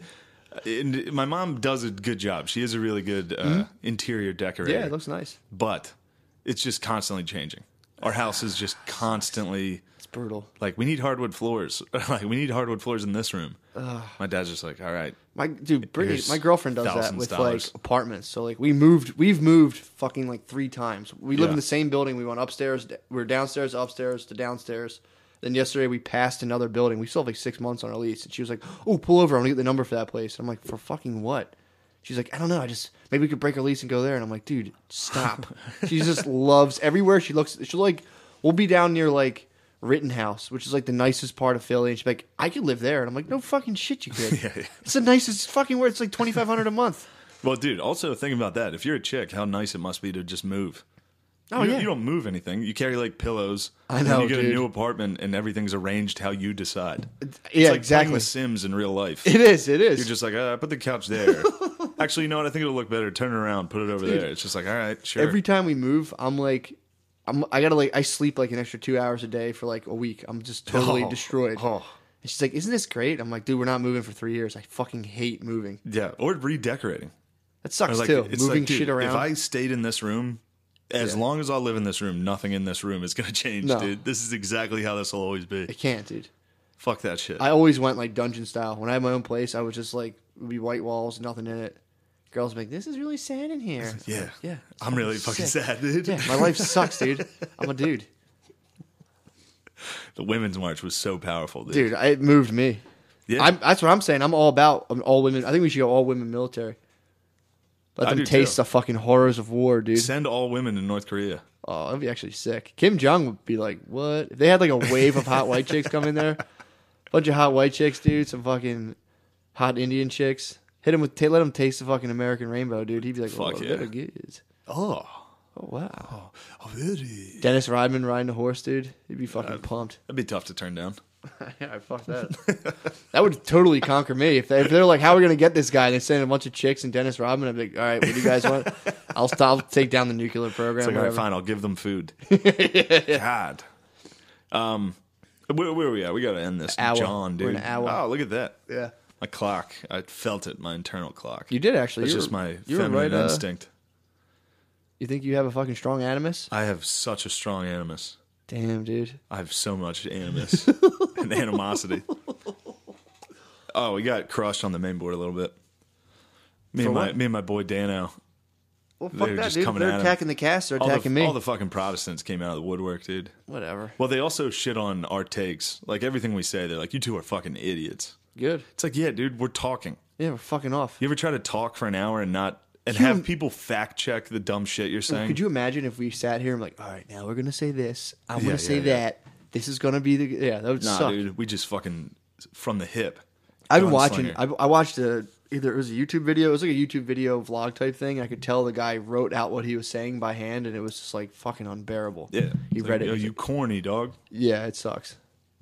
and my mom does a good job. She is a really good uh, interior decorator. Mm-hmm. yeah, it looks nice. but it's just constantly changing. Our house is just constantly It's brutal. like we need hardwood floors. like we need hardwood floors in this room. My dad's just like, all right, My dude, Brittany, my girlfriend does that with dollars. like apartments. So like we moved, we've moved fucking like three times. We live Yeah. in the same building. We went upstairs. We are downstairs, upstairs to downstairs. Then yesterday we passed another building. We still have like six months on our lease, and she was like, "Oh, pull over. I'm gonna get the number for that place." And I'm like, "For fucking what?" She's like, "I don't know. I just maybe we could break our lease and go there." And I'm like, "Dude, stop." she just loves everywhere she looks. She'll like, we'll be down near like. Rittenhouse, which is like the nicest part of Philly, and she's like, "I could live there," and I'm like, "No fucking shit, you could." Yeah, yeah. It's the nicest fucking word. It's like twenty five hundred a month. Well, dude, also think about that. If you're a chick, how nice it must be to just move. Oh you, yeah, you don't move anything. You carry like pillows. I and then know, you get dude. a new apartment and everything's arranged how you decide. It's yeah, like exactly. Playing The Sims in real life. It is. It is. You're just like, uh, I put the couch there. Actually, you know what? I think it'll look better. Turn it around, put it over there. It's just like, all right, sure. Every time we move, I'm like, I'm. I gotta like. I sleep like an extra two hours a day for like a week. I'm just totally Oh, destroyed. oh. And she's like, "Isn't this great?" I'm like, "Dude, we're not moving for three years. I fucking hate moving." yeah, or redecorating. That sucks like, too. Moving like, dude, shit around. If I stayed in this room, as Yeah. long as I live in this room, nothing in this room is going to change, No. dude. This is exactly how this will always be. I can't, dude. Fuck that shit. I always went like dungeon style. When I had my own place, I was just like it would be white walls, nothing in it. Girls would be like, "This is really sad in here." Yeah, like, yeah. I'm really fucking sick. sad, dude. Yeah, my life sucks, dude. I'm a dude. the women's march was so powerful, dude. Dude, it moved me. Yeah. I'm, that's what I'm saying. I'm all about I'm all women. I think we should go all women military. Let I them do taste too. the fucking horrors of war, dude. Send all women to North Korea. Oh, that'd be actually sick. Kim Jong would be like, "What?" If they had like a wave of hot white chicks come in there, bunch of hot white chicks, dude. Some fucking hot Indian chicks. Hit him with, t- let him taste the fucking American rainbow, dude. He'd be like, Fuck "Oh, yeah. very good." Oh, Oh wow. oh, oh very. Dennis Rodman riding a horse, dude. He'd be fucking pumped. That'd be tough to turn down. yeah, fuck that. that would totally conquer me if, they, if they're like, "How are we gonna get this guy?" and they send a bunch of chicks and Dennis Rodman. I'd be like, "All right, what do you guys want? I'll stop, I'll take down the nuclear program." It's like, all right, fine, I'll give them food. God. Um, where, where are we at? We got to end this. Hour. John, We're dude. an hour. Oh, look at that. Yeah, My clock. I felt it. My internal clock. you did actually. It's just my you were feminine right, uh, instinct. You think you have a fucking strong animus? I have such a strong animus. Damn, dude. I have so much animus and animosity. Oh, we got crushed on the main board a little bit. Me For and my what? me and my boy Dano. Well, They fuck that, just dude. coming They're at attacking the cast. They're All attacking the, me. all the fucking Protestants came out of the woodwork, dude. Whatever. Well, they also shit on our takes. Like everything we say, they're like, "You two are fucking idiots." Good. It's like, yeah, dude, we're talking. Yeah, we're fucking off. You ever try to talk for an hour and not and have people fact check the dumb shit you're saying? Could you imagine if we sat here and like, all right, now we're gonna say this. I'm Yeah, gonna yeah, say yeah. that. This is gonna be the yeah. That would Nah, suck. dude, we just fucking from the hip. I've been watching. I, I watched a either it was a YouTube video. It was like a YouTube video vlog type thing. I could tell the guy wrote out what he was saying by hand, and it was just like fucking unbearable. yeah, he read like, it. Yo, you corny dog. yeah, it sucks.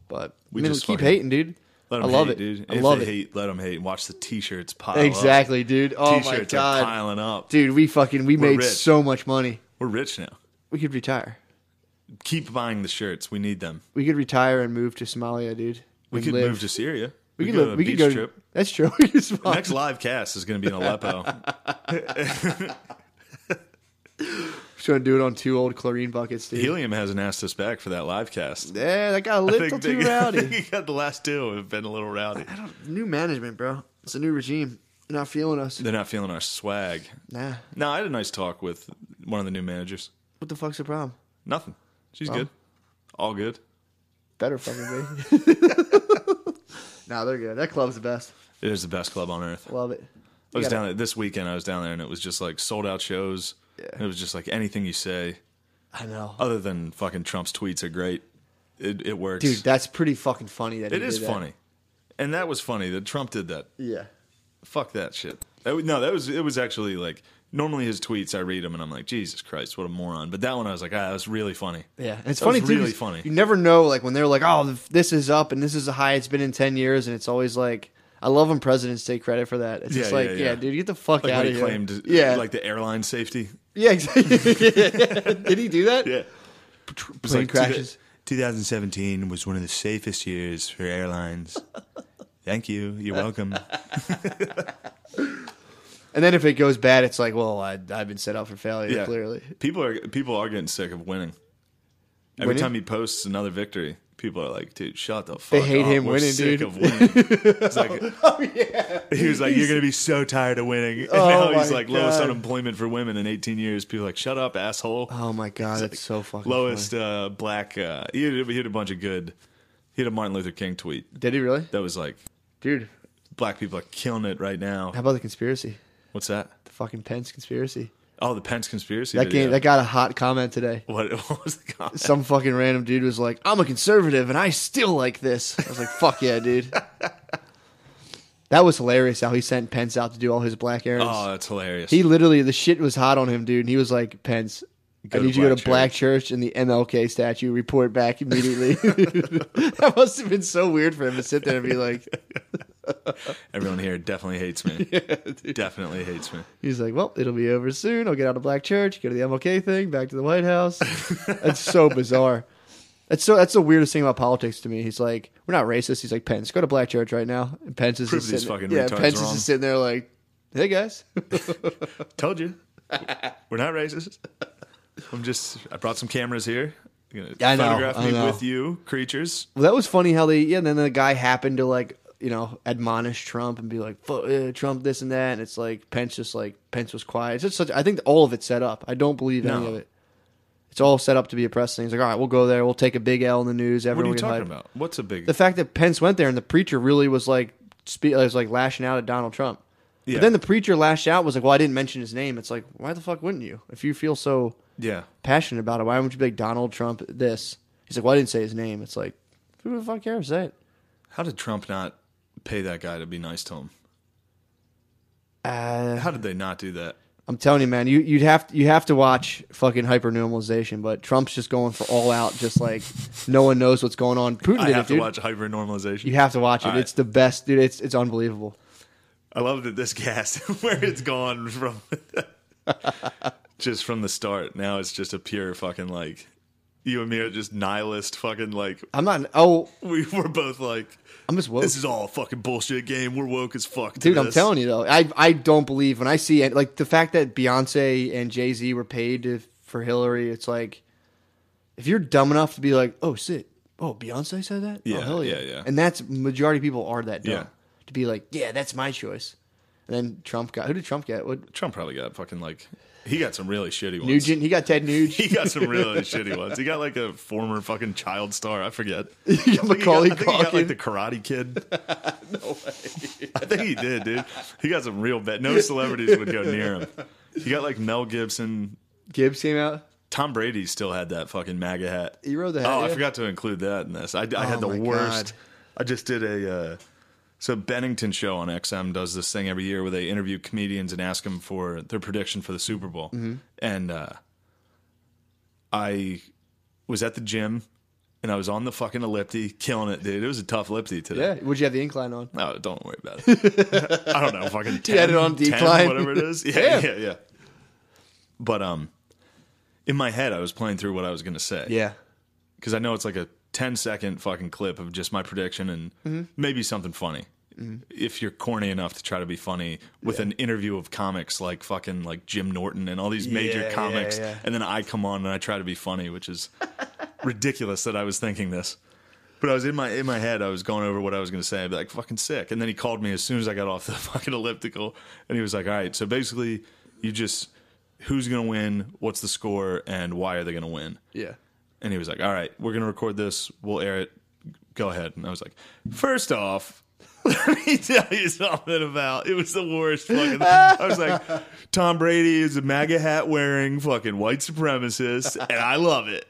But We I mean, just keep hating, dude. Let I love hate, it, dude. I if love it. hate, let them hate. Watch the t-shirts pile Exactly, dude. Oh my T-shirts are god, piling up. dude. We fucking we We're made rich. so much money. We're rich now. We could retire. Keep buying the shirts. We need them. We could retire and move to Somalia, dude. We could live. move to Syria. We, could go live. on a We could go. trip. That's true. We could Next live cast is going to be in Aleppo. Just gonna do it on two old chlorine buckets, dude. Helium hasn't asked us back for that live cast. Yeah, that got a little they too got- rowdy. they got the last two have been a little rowdy. I don't. New management, bro. It's a new regime. They're not feeling us. They're not feeling our swag. Nah. No, I had a nice talk with one of the new managers. What the fuck's the problem? Nothing. She's Oh. good. All good. Better fucking be. nah, they're good. That club's the best. It is the best club on earth. Love it. I was gotta- down there this weekend. I was down there, and it was just like sold out shows. Yeah. It was just like anything you say, I know, other than fucking Trump's tweets are great. It it works, dude. That's pretty fucking funny. That It he is that. It is funny, and that was funny that Trump did that. Yeah. Fuck that shit. That, no, that was it. Was actually like normally his tweets. I read them and I'm like, Jesus Christ, what a moron. But that one, I was like, ah, that was really funny. Yeah, it's That funny was too. really funny. You never know, like when they're like, "Oh, this is up and this is a high it's been in ten years," and it's always like, I love when presidents take credit for that. It's just like, yeah, yeah, yeah. dude, get the fuck Like out of he here. claimed, yeah, like the airline safety. yeah, exactly. Did he do that? Yeah, Plane like, crashes. 2017 was one of the safest years for airlines. Thank you. You're welcome. And then if it goes bad, it's like, well, I, I've been set up for failure. Yeah. Clearly, People are people are getting sick of winning. Every Winning? time he posts another victory, people are like, "Dude, shut the fuck up. They hate up. him We're winning, sick dude." Of winning. It's like, He was like, "You're gonna be so tired of winning." And Oh now he's like lowest unemployment for women in 18 years. People are like, "Shut up, asshole." oh my god, that's so fucking lowest uh, black. Uh, he, had, he had a bunch of good. He had a Martin Luther King tweet Did he really, that was like, dude? "Black people are killing it right now." How about the conspiracy? What's that? The fucking Pence conspiracy. Oh, the Pence conspiracy. That video. game that got a hot comment today. What, what was the comment? Some fucking random dude was like, "I'm a conservative and I still like this." I was like, "Fuck yeah, dude." That was hilarious how he sent Pence out to do all his black errands. Oh, that's hilarious. he literally the shit was hot on him, dude. And he was like, "Pence, Go I need you to go to Black Church and the MLK statue. Report back immediately." that must have been so weird for him to sit there and be like, Everyone here definitely hates me. definitely hates me. He's like, well, it'll be over soon. I'll get out of Black Church, go to the MLK thing, back to the White House. that's so bizarre. That's so. That's the weirdest thing about politics to me. He's like, we're not racist. He's like, Pence, go to Black Church right now. And Pence is Prove just these sitting, fucking yeah. retards Pence is wrong. just sitting there like, Hey guys. Told you. We're not racist. I'm just. I brought some cameras here. You're gonna I know, photograph I me know. with you, creatures. Well, that was funny how they yeah. And then the guy happened to like you know admonish Trump and be like uh, Trump this and that, and it's like Pence just like Pence was quiet. It's just such. I think all of it's set up. I don't believe any No. of it. It's all set up to be a press thing. It's like all right, we'll go there. We'll take a big L in the news. What are you talking hyped. about? What's a big? The fact that Pence went there and the preacher really was like spe- was like lashing out at Donald Trump. Yeah. But then the preacher lashed out was like, "Well, I didn't mention his name." It's like, why the fuck wouldn't you? If you feel so yeah. passionate about it, why wouldn't you be like Donald Trump this? He's like, "Well, I didn't say his name." It's like, who the fuck cares? Say it. How did Trump not pay that guy to be nice to him? Uh, How did they not do that? I'm telling you, man, you you'd have you have to watch fucking hypernormalization, but Trump's just going for all out, just like no one knows what's going on. Putin I did have it, to dude. watch hyper normalization. You have to watch it. All right. It's the best, dude. It's it's unbelievable. I love that this cast where it's gone from just from the start. Now it's just a pure fucking like you and me are just nihilist fucking like I'm not. Oh, we were both like I'm just woke. this is all a fucking bullshit game. We're woke as fuck. to Dude, I'm this. telling you though, I I don't believe when I see it. Like the fact that Beyonce and Jay Z were paid to, for Hillary, it's like if you're dumb enough to be like, oh shit, oh Beyonce said that, oh, Yeah, oh, hell yeah. yeah, yeah. and that's majority of people are that dumb Yeah. to be like, yeah, that's my choice. And then Trump got who did Trump get? What Trump probably got fucking like he got some really shitty ones. Nugent? He got Ted Nugent. He got some really shitty ones. He got like a former fucking child star. I forget. He got Macaulay I think he got like the Karate Kid. no way. I think he did, dude. He got some real bad. No celebrities would go near him. He got like Mel Gibson. Gibbs came out. Tom Brady still had that fucking MAGA hat. He rode the hat. Oh, I forgot to include that in this. I, I had the worst. God. I just did a. Uh, so Bennington show on XM does this thing every year where they interview comedians and ask them for their prediction for the Super Bowl. Mm-hmm. And uh, I was at the gym and I was on the fucking ellipti, killing it, dude. It was a tough ellipti today. Yeah, would you have the incline on? No, don't worry about it. I don't know, fucking 10, had it on 10, decline? whatever it is. Yeah, Damn. yeah, yeah. But um, in my head, I was playing through what I was going to say Yeah. because I know it's like a 10 second fucking clip of just my prediction and Mm-hmm. maybe something funny. Mm-hmm. If you're corny enough to try to be funny with an interview of comics like fucking like Jim Norton and all these major Yeah, yeah, comics, yeah. and then I come on and I try to be funny, which is ridiculous that I was thinking this. But I was in my in my head, I was going over what I was going to say. I'd be like, "Fucking sick!" And then he called me as soon as I got off the fucking elliptical, and he was like, "All right, so basically, you just who's going to win, what's the score, and why are they going to win?" Yeah. And he was like, "All right, we're gonna record this. We'll air it. Go ahead." And I was like, first off, let me tell you something about it. Was the worst fucking. I was like, Tom Brady is a MAGA hat wearing fucking white supremacist, and I love it.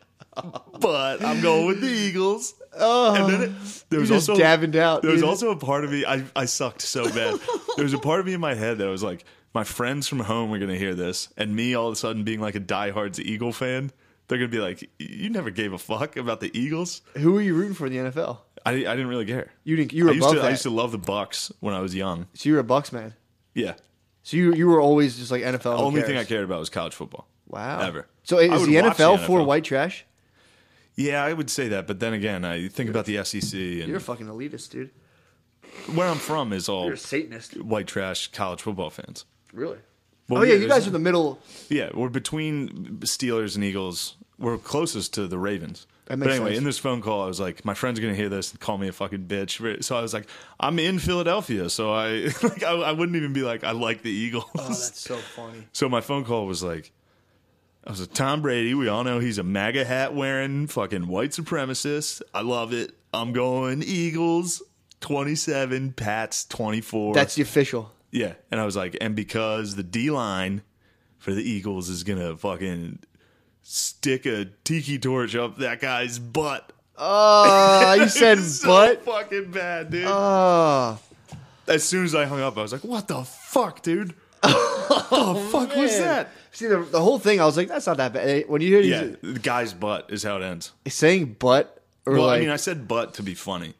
But I'm going with the Eagles. Oh, and then it, there was just also dabbing out, There was dude. also a part of me. I I sucked so bad. there was a part of me in my head that was like, my friends from home are gonna hear this, and me all of a sudden being like a diehard Eagle fan. They're gonna be like, "You never gave a fuck about the Eagles." Who are you rooting for in the NFL? I, I didn't really care. You didn't. You were I used above to that. I used to love the Bucs when I was young. so you were a Bucs man. Yeah, So you you were always just like NFL. the who only thing I cares? cared about was college football. Wow. ever. So I is would the watch NFL, for white trash? Yeah, I would say that, but then again, I think about the SEC and You're a fucking elitist, dude. where I'm from is all You're a Satanist. white trash college football fans. Really? Well, oh yeah, you there's- guys are the middle. Yeah, we're between Steelers and Eagles. We're closest to the Ravens. That But anyway, sense. in this phone call, I was like, my friend's gonna hear this and call me a fucking bitch. So I was like, I'm in Philadelphia, so I like I, I wouldn't even be like, I like the Eagles. Oh, that's so funny. so my phone call was like, I was like, Tom Brady. We all know he's a MAGA hat wearing fucking white supremacist. I love it. I'm going Eagles. 27, Pats 24. That's the official. Yeah, and I was like, and because the D line for the Eagles is gonna fucking stick a tiki torch up that guy's butt. Oh, you said so butt. fucking bad, dude. Oh, as soon as I hung up, I was like, what the fuck, dude? what the fuck was that? See the, the whole thing. I was like, that's not that bad. When you hear Yeah, these the guy's butt is how it ends. saying butt or Well, like, I mean, I said butt to be funny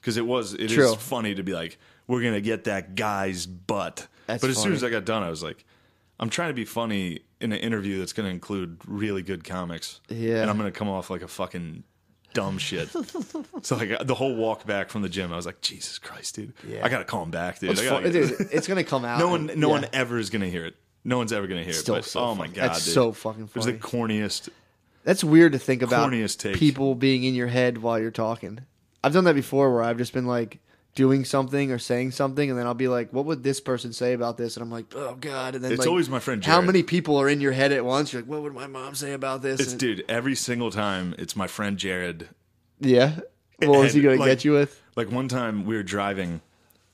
because it was it is True. funny to be like, we're gonna get that guy's butt. That's but as soon as I got done, I was like, I'm trying to be funny in an interview that's gonna include really good comics. Yeah. and I'm gonna come off like a fucking dumb shit. so like the whole walk back from the gym, I was like, Jesus Christ, dude, Yeah. I gotta call him back, dude. It's, fu- gotta- dude, it's gonna come out. no one, no Yeah. one ever is gonna hear it. No one's ever gonna hear Still it. But so oh my god, That's dude. so fucking It was the corniest. That's weird to think about. Corniest take. People being in your head while you're talking. I've done that before, where I've just been like doing something or saying something, and then I'll be like, "What would this person say about this?" And I'm like, "Oh God!" And then It's like, always my friend How many people are in your head at once? You're like, "What would my mom say about this?" It's And- dude. Every single time, it's my friend Jared. Yeah. What was he And, going to get you with? Like one time, we were driving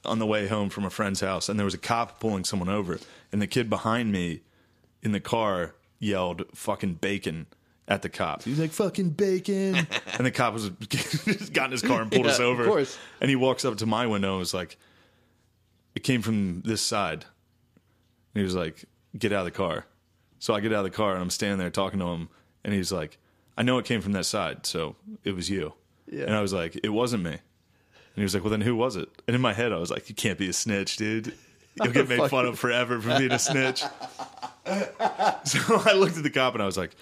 on the way home from a friend's house, and there was a cop pulling someone over, and the kid behind me in the car yelled "fucking bacon." At the cop, he was like "fucking bacon," and the cop was just got in his car and pulled us Yeah, of over. course. And he walks up to my window and was like, "It came from this side." And he was like, "Get out of the car." So I get out of the car and I'm standing there talking to him, and he's like, "I know it came from that side, so it was you." Yeah. And I was like, "It wasn't me." And he was like, "Well, then who was it?" And in my head, I was like, "You can't be a snitch, dude. You'll get made fun of forever for being a snitch." so I looked at the cop and I was like,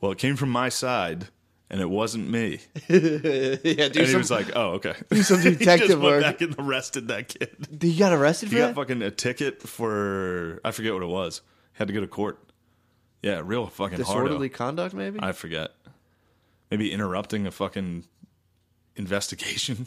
"Well, it came from my side, and it wasn't me." yeah, do And he some, was like, "Oh, okay." some he detective just went work. back and arrested that kid. you got arrested for He got that? fucking a ticket for I forget what it was. Had to go to court. Yeah, real fucking Disorderly conduct, maybe. I forget. Maybe interrupting a fucking investigation.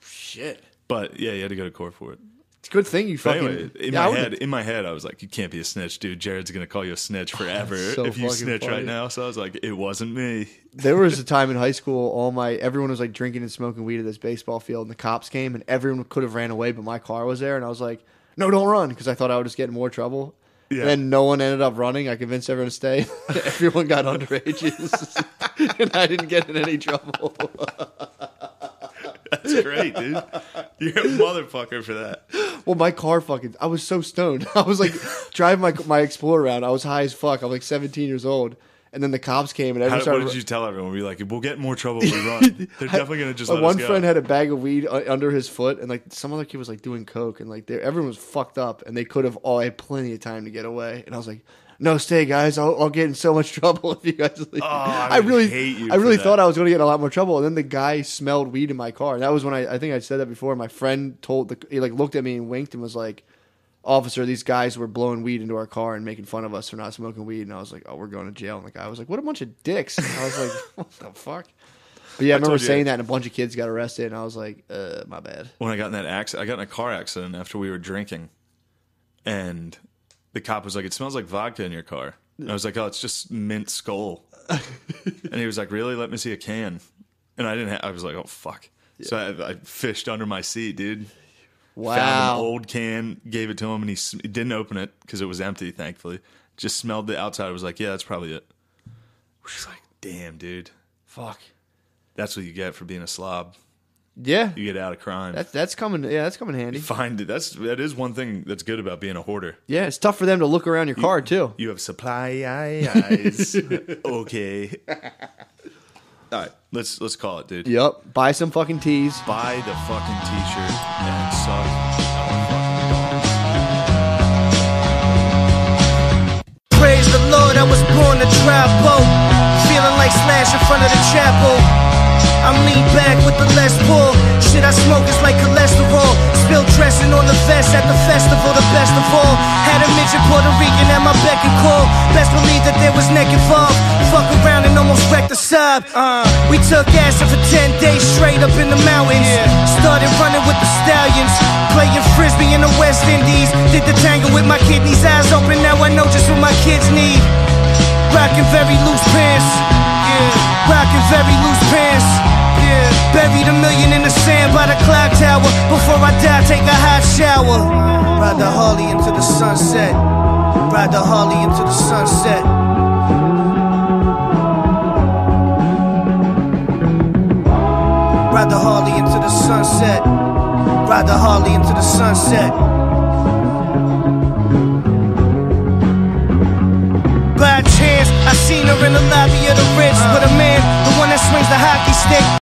Shit. But yeah, you had to go to court for it. It's a good thing you fucking. anyway, in Yeah, my head, in my head, I was like, "You can't be a snitch, dude. Jared's gonna call you a snitch forever so if you snitch funny. right now." So I was like, "It wasn't me." There was a time in high school, all my everyone was like drinking and smoking weed at this baseball field, and the cops came, and everyone could have ran away, but my car was there, and I was like, "No, don't run," because I thought I would just get in more trouble. Yeah. And then no one ended up running. I convinced everyone to stay. everyone got underages, and I didn't get in any trouble. That's great, dude. You're a motherfucker for that. well, my car fucking. I was so stoned. I was like driving my my Explorer around. I was high as fuck. I was like 17 years old, and then the cops came, and How, everyone what started. did you tell everyone? Were you like, "We'll get in more trouble if we run"? They're definitely gonna just let one us go. friend had a bag of weed u- under his foot, and like some other kid was like doing coke, and like they, everyone was fucked up, and they could have all had plenty of time to get away. And I was like, "No, stay, guys. I'll, I'll get in so much trouble if you guys leave." Oh, I would really, hate you I really thought. I was going to get in a lot more trouble. And then the guy smelled weed in my car. And that was when I, I think I said that before. My friend told the, he like looked at me and winked and was like, "Officer, these guys were blowing weed into our car and making fun of us for not smoking weed." And I was like, "Oh, we're going to jail." And the guy was like, "What a bunch of dicks." And I was like, "What the fuck." But yeah, I, remember saying that, and a bunch of kids got arrested, and I was like, uh, my bad. when I got in that accident, I got in a car accident after we were drinking, and the cop was like, "It smells like vodka in your car." And I was like, "Oh, it's just mint Skoal." and he was like, "Really? Let me see a can." And I didn't. Ha- I was like, "Oh fuck." So I, I fished under my seat, dude. Wow. Found an old can, gave it to him, and he, s- he didn't open it because it was empty. Thankfully, just smelled the outside. Was like, "Yeah, that's probably it." She's like, "Damn, dude, Fuck. that's what you get for being a slob. Yeah, You get out of crime." that's that's coming. Yeah, that's coming handy. find it. That's that is one thing that's good about being a hoarder. Yeah, it's tough for them to look around your car too. You have supply eyes. okay. All right, let's let's call it, dude. Yep. Buy some fucking teas. Buy the fucking t-shirt and suck our. Praise the Lord, I was born to drive boat. Feeling like Slash in front of the chapel. I'm lean back with the Les Paul. Shit I smoke is like cholesterol. Spilled dressing on the vest at the festival, the best of all. Had a midget Puerto Rican at my beck and call. Best believe that there was neck involved. Fuck around and almost wrecked the sub. Uh, we took acid for 10 days straight up in the mountains. Started running with the stallions. Playing frisbee in the West Indies. Did the tango with my kidneys eyes open. Now I know just what my kids need. Rockin' very loose pants. Yeah. Rockin' very loose pants. Yeah. Buried a million in the sand by the clock tower. Before I die, take a hot shower. Ride the Harley into the sunset. Ride the Harley into the sunset. Ride the Harley into the sunset. Ride the Harley into the sunset. By chance, I seen her in the lobby of the Ritz with a man, the one that swings the hockey stick.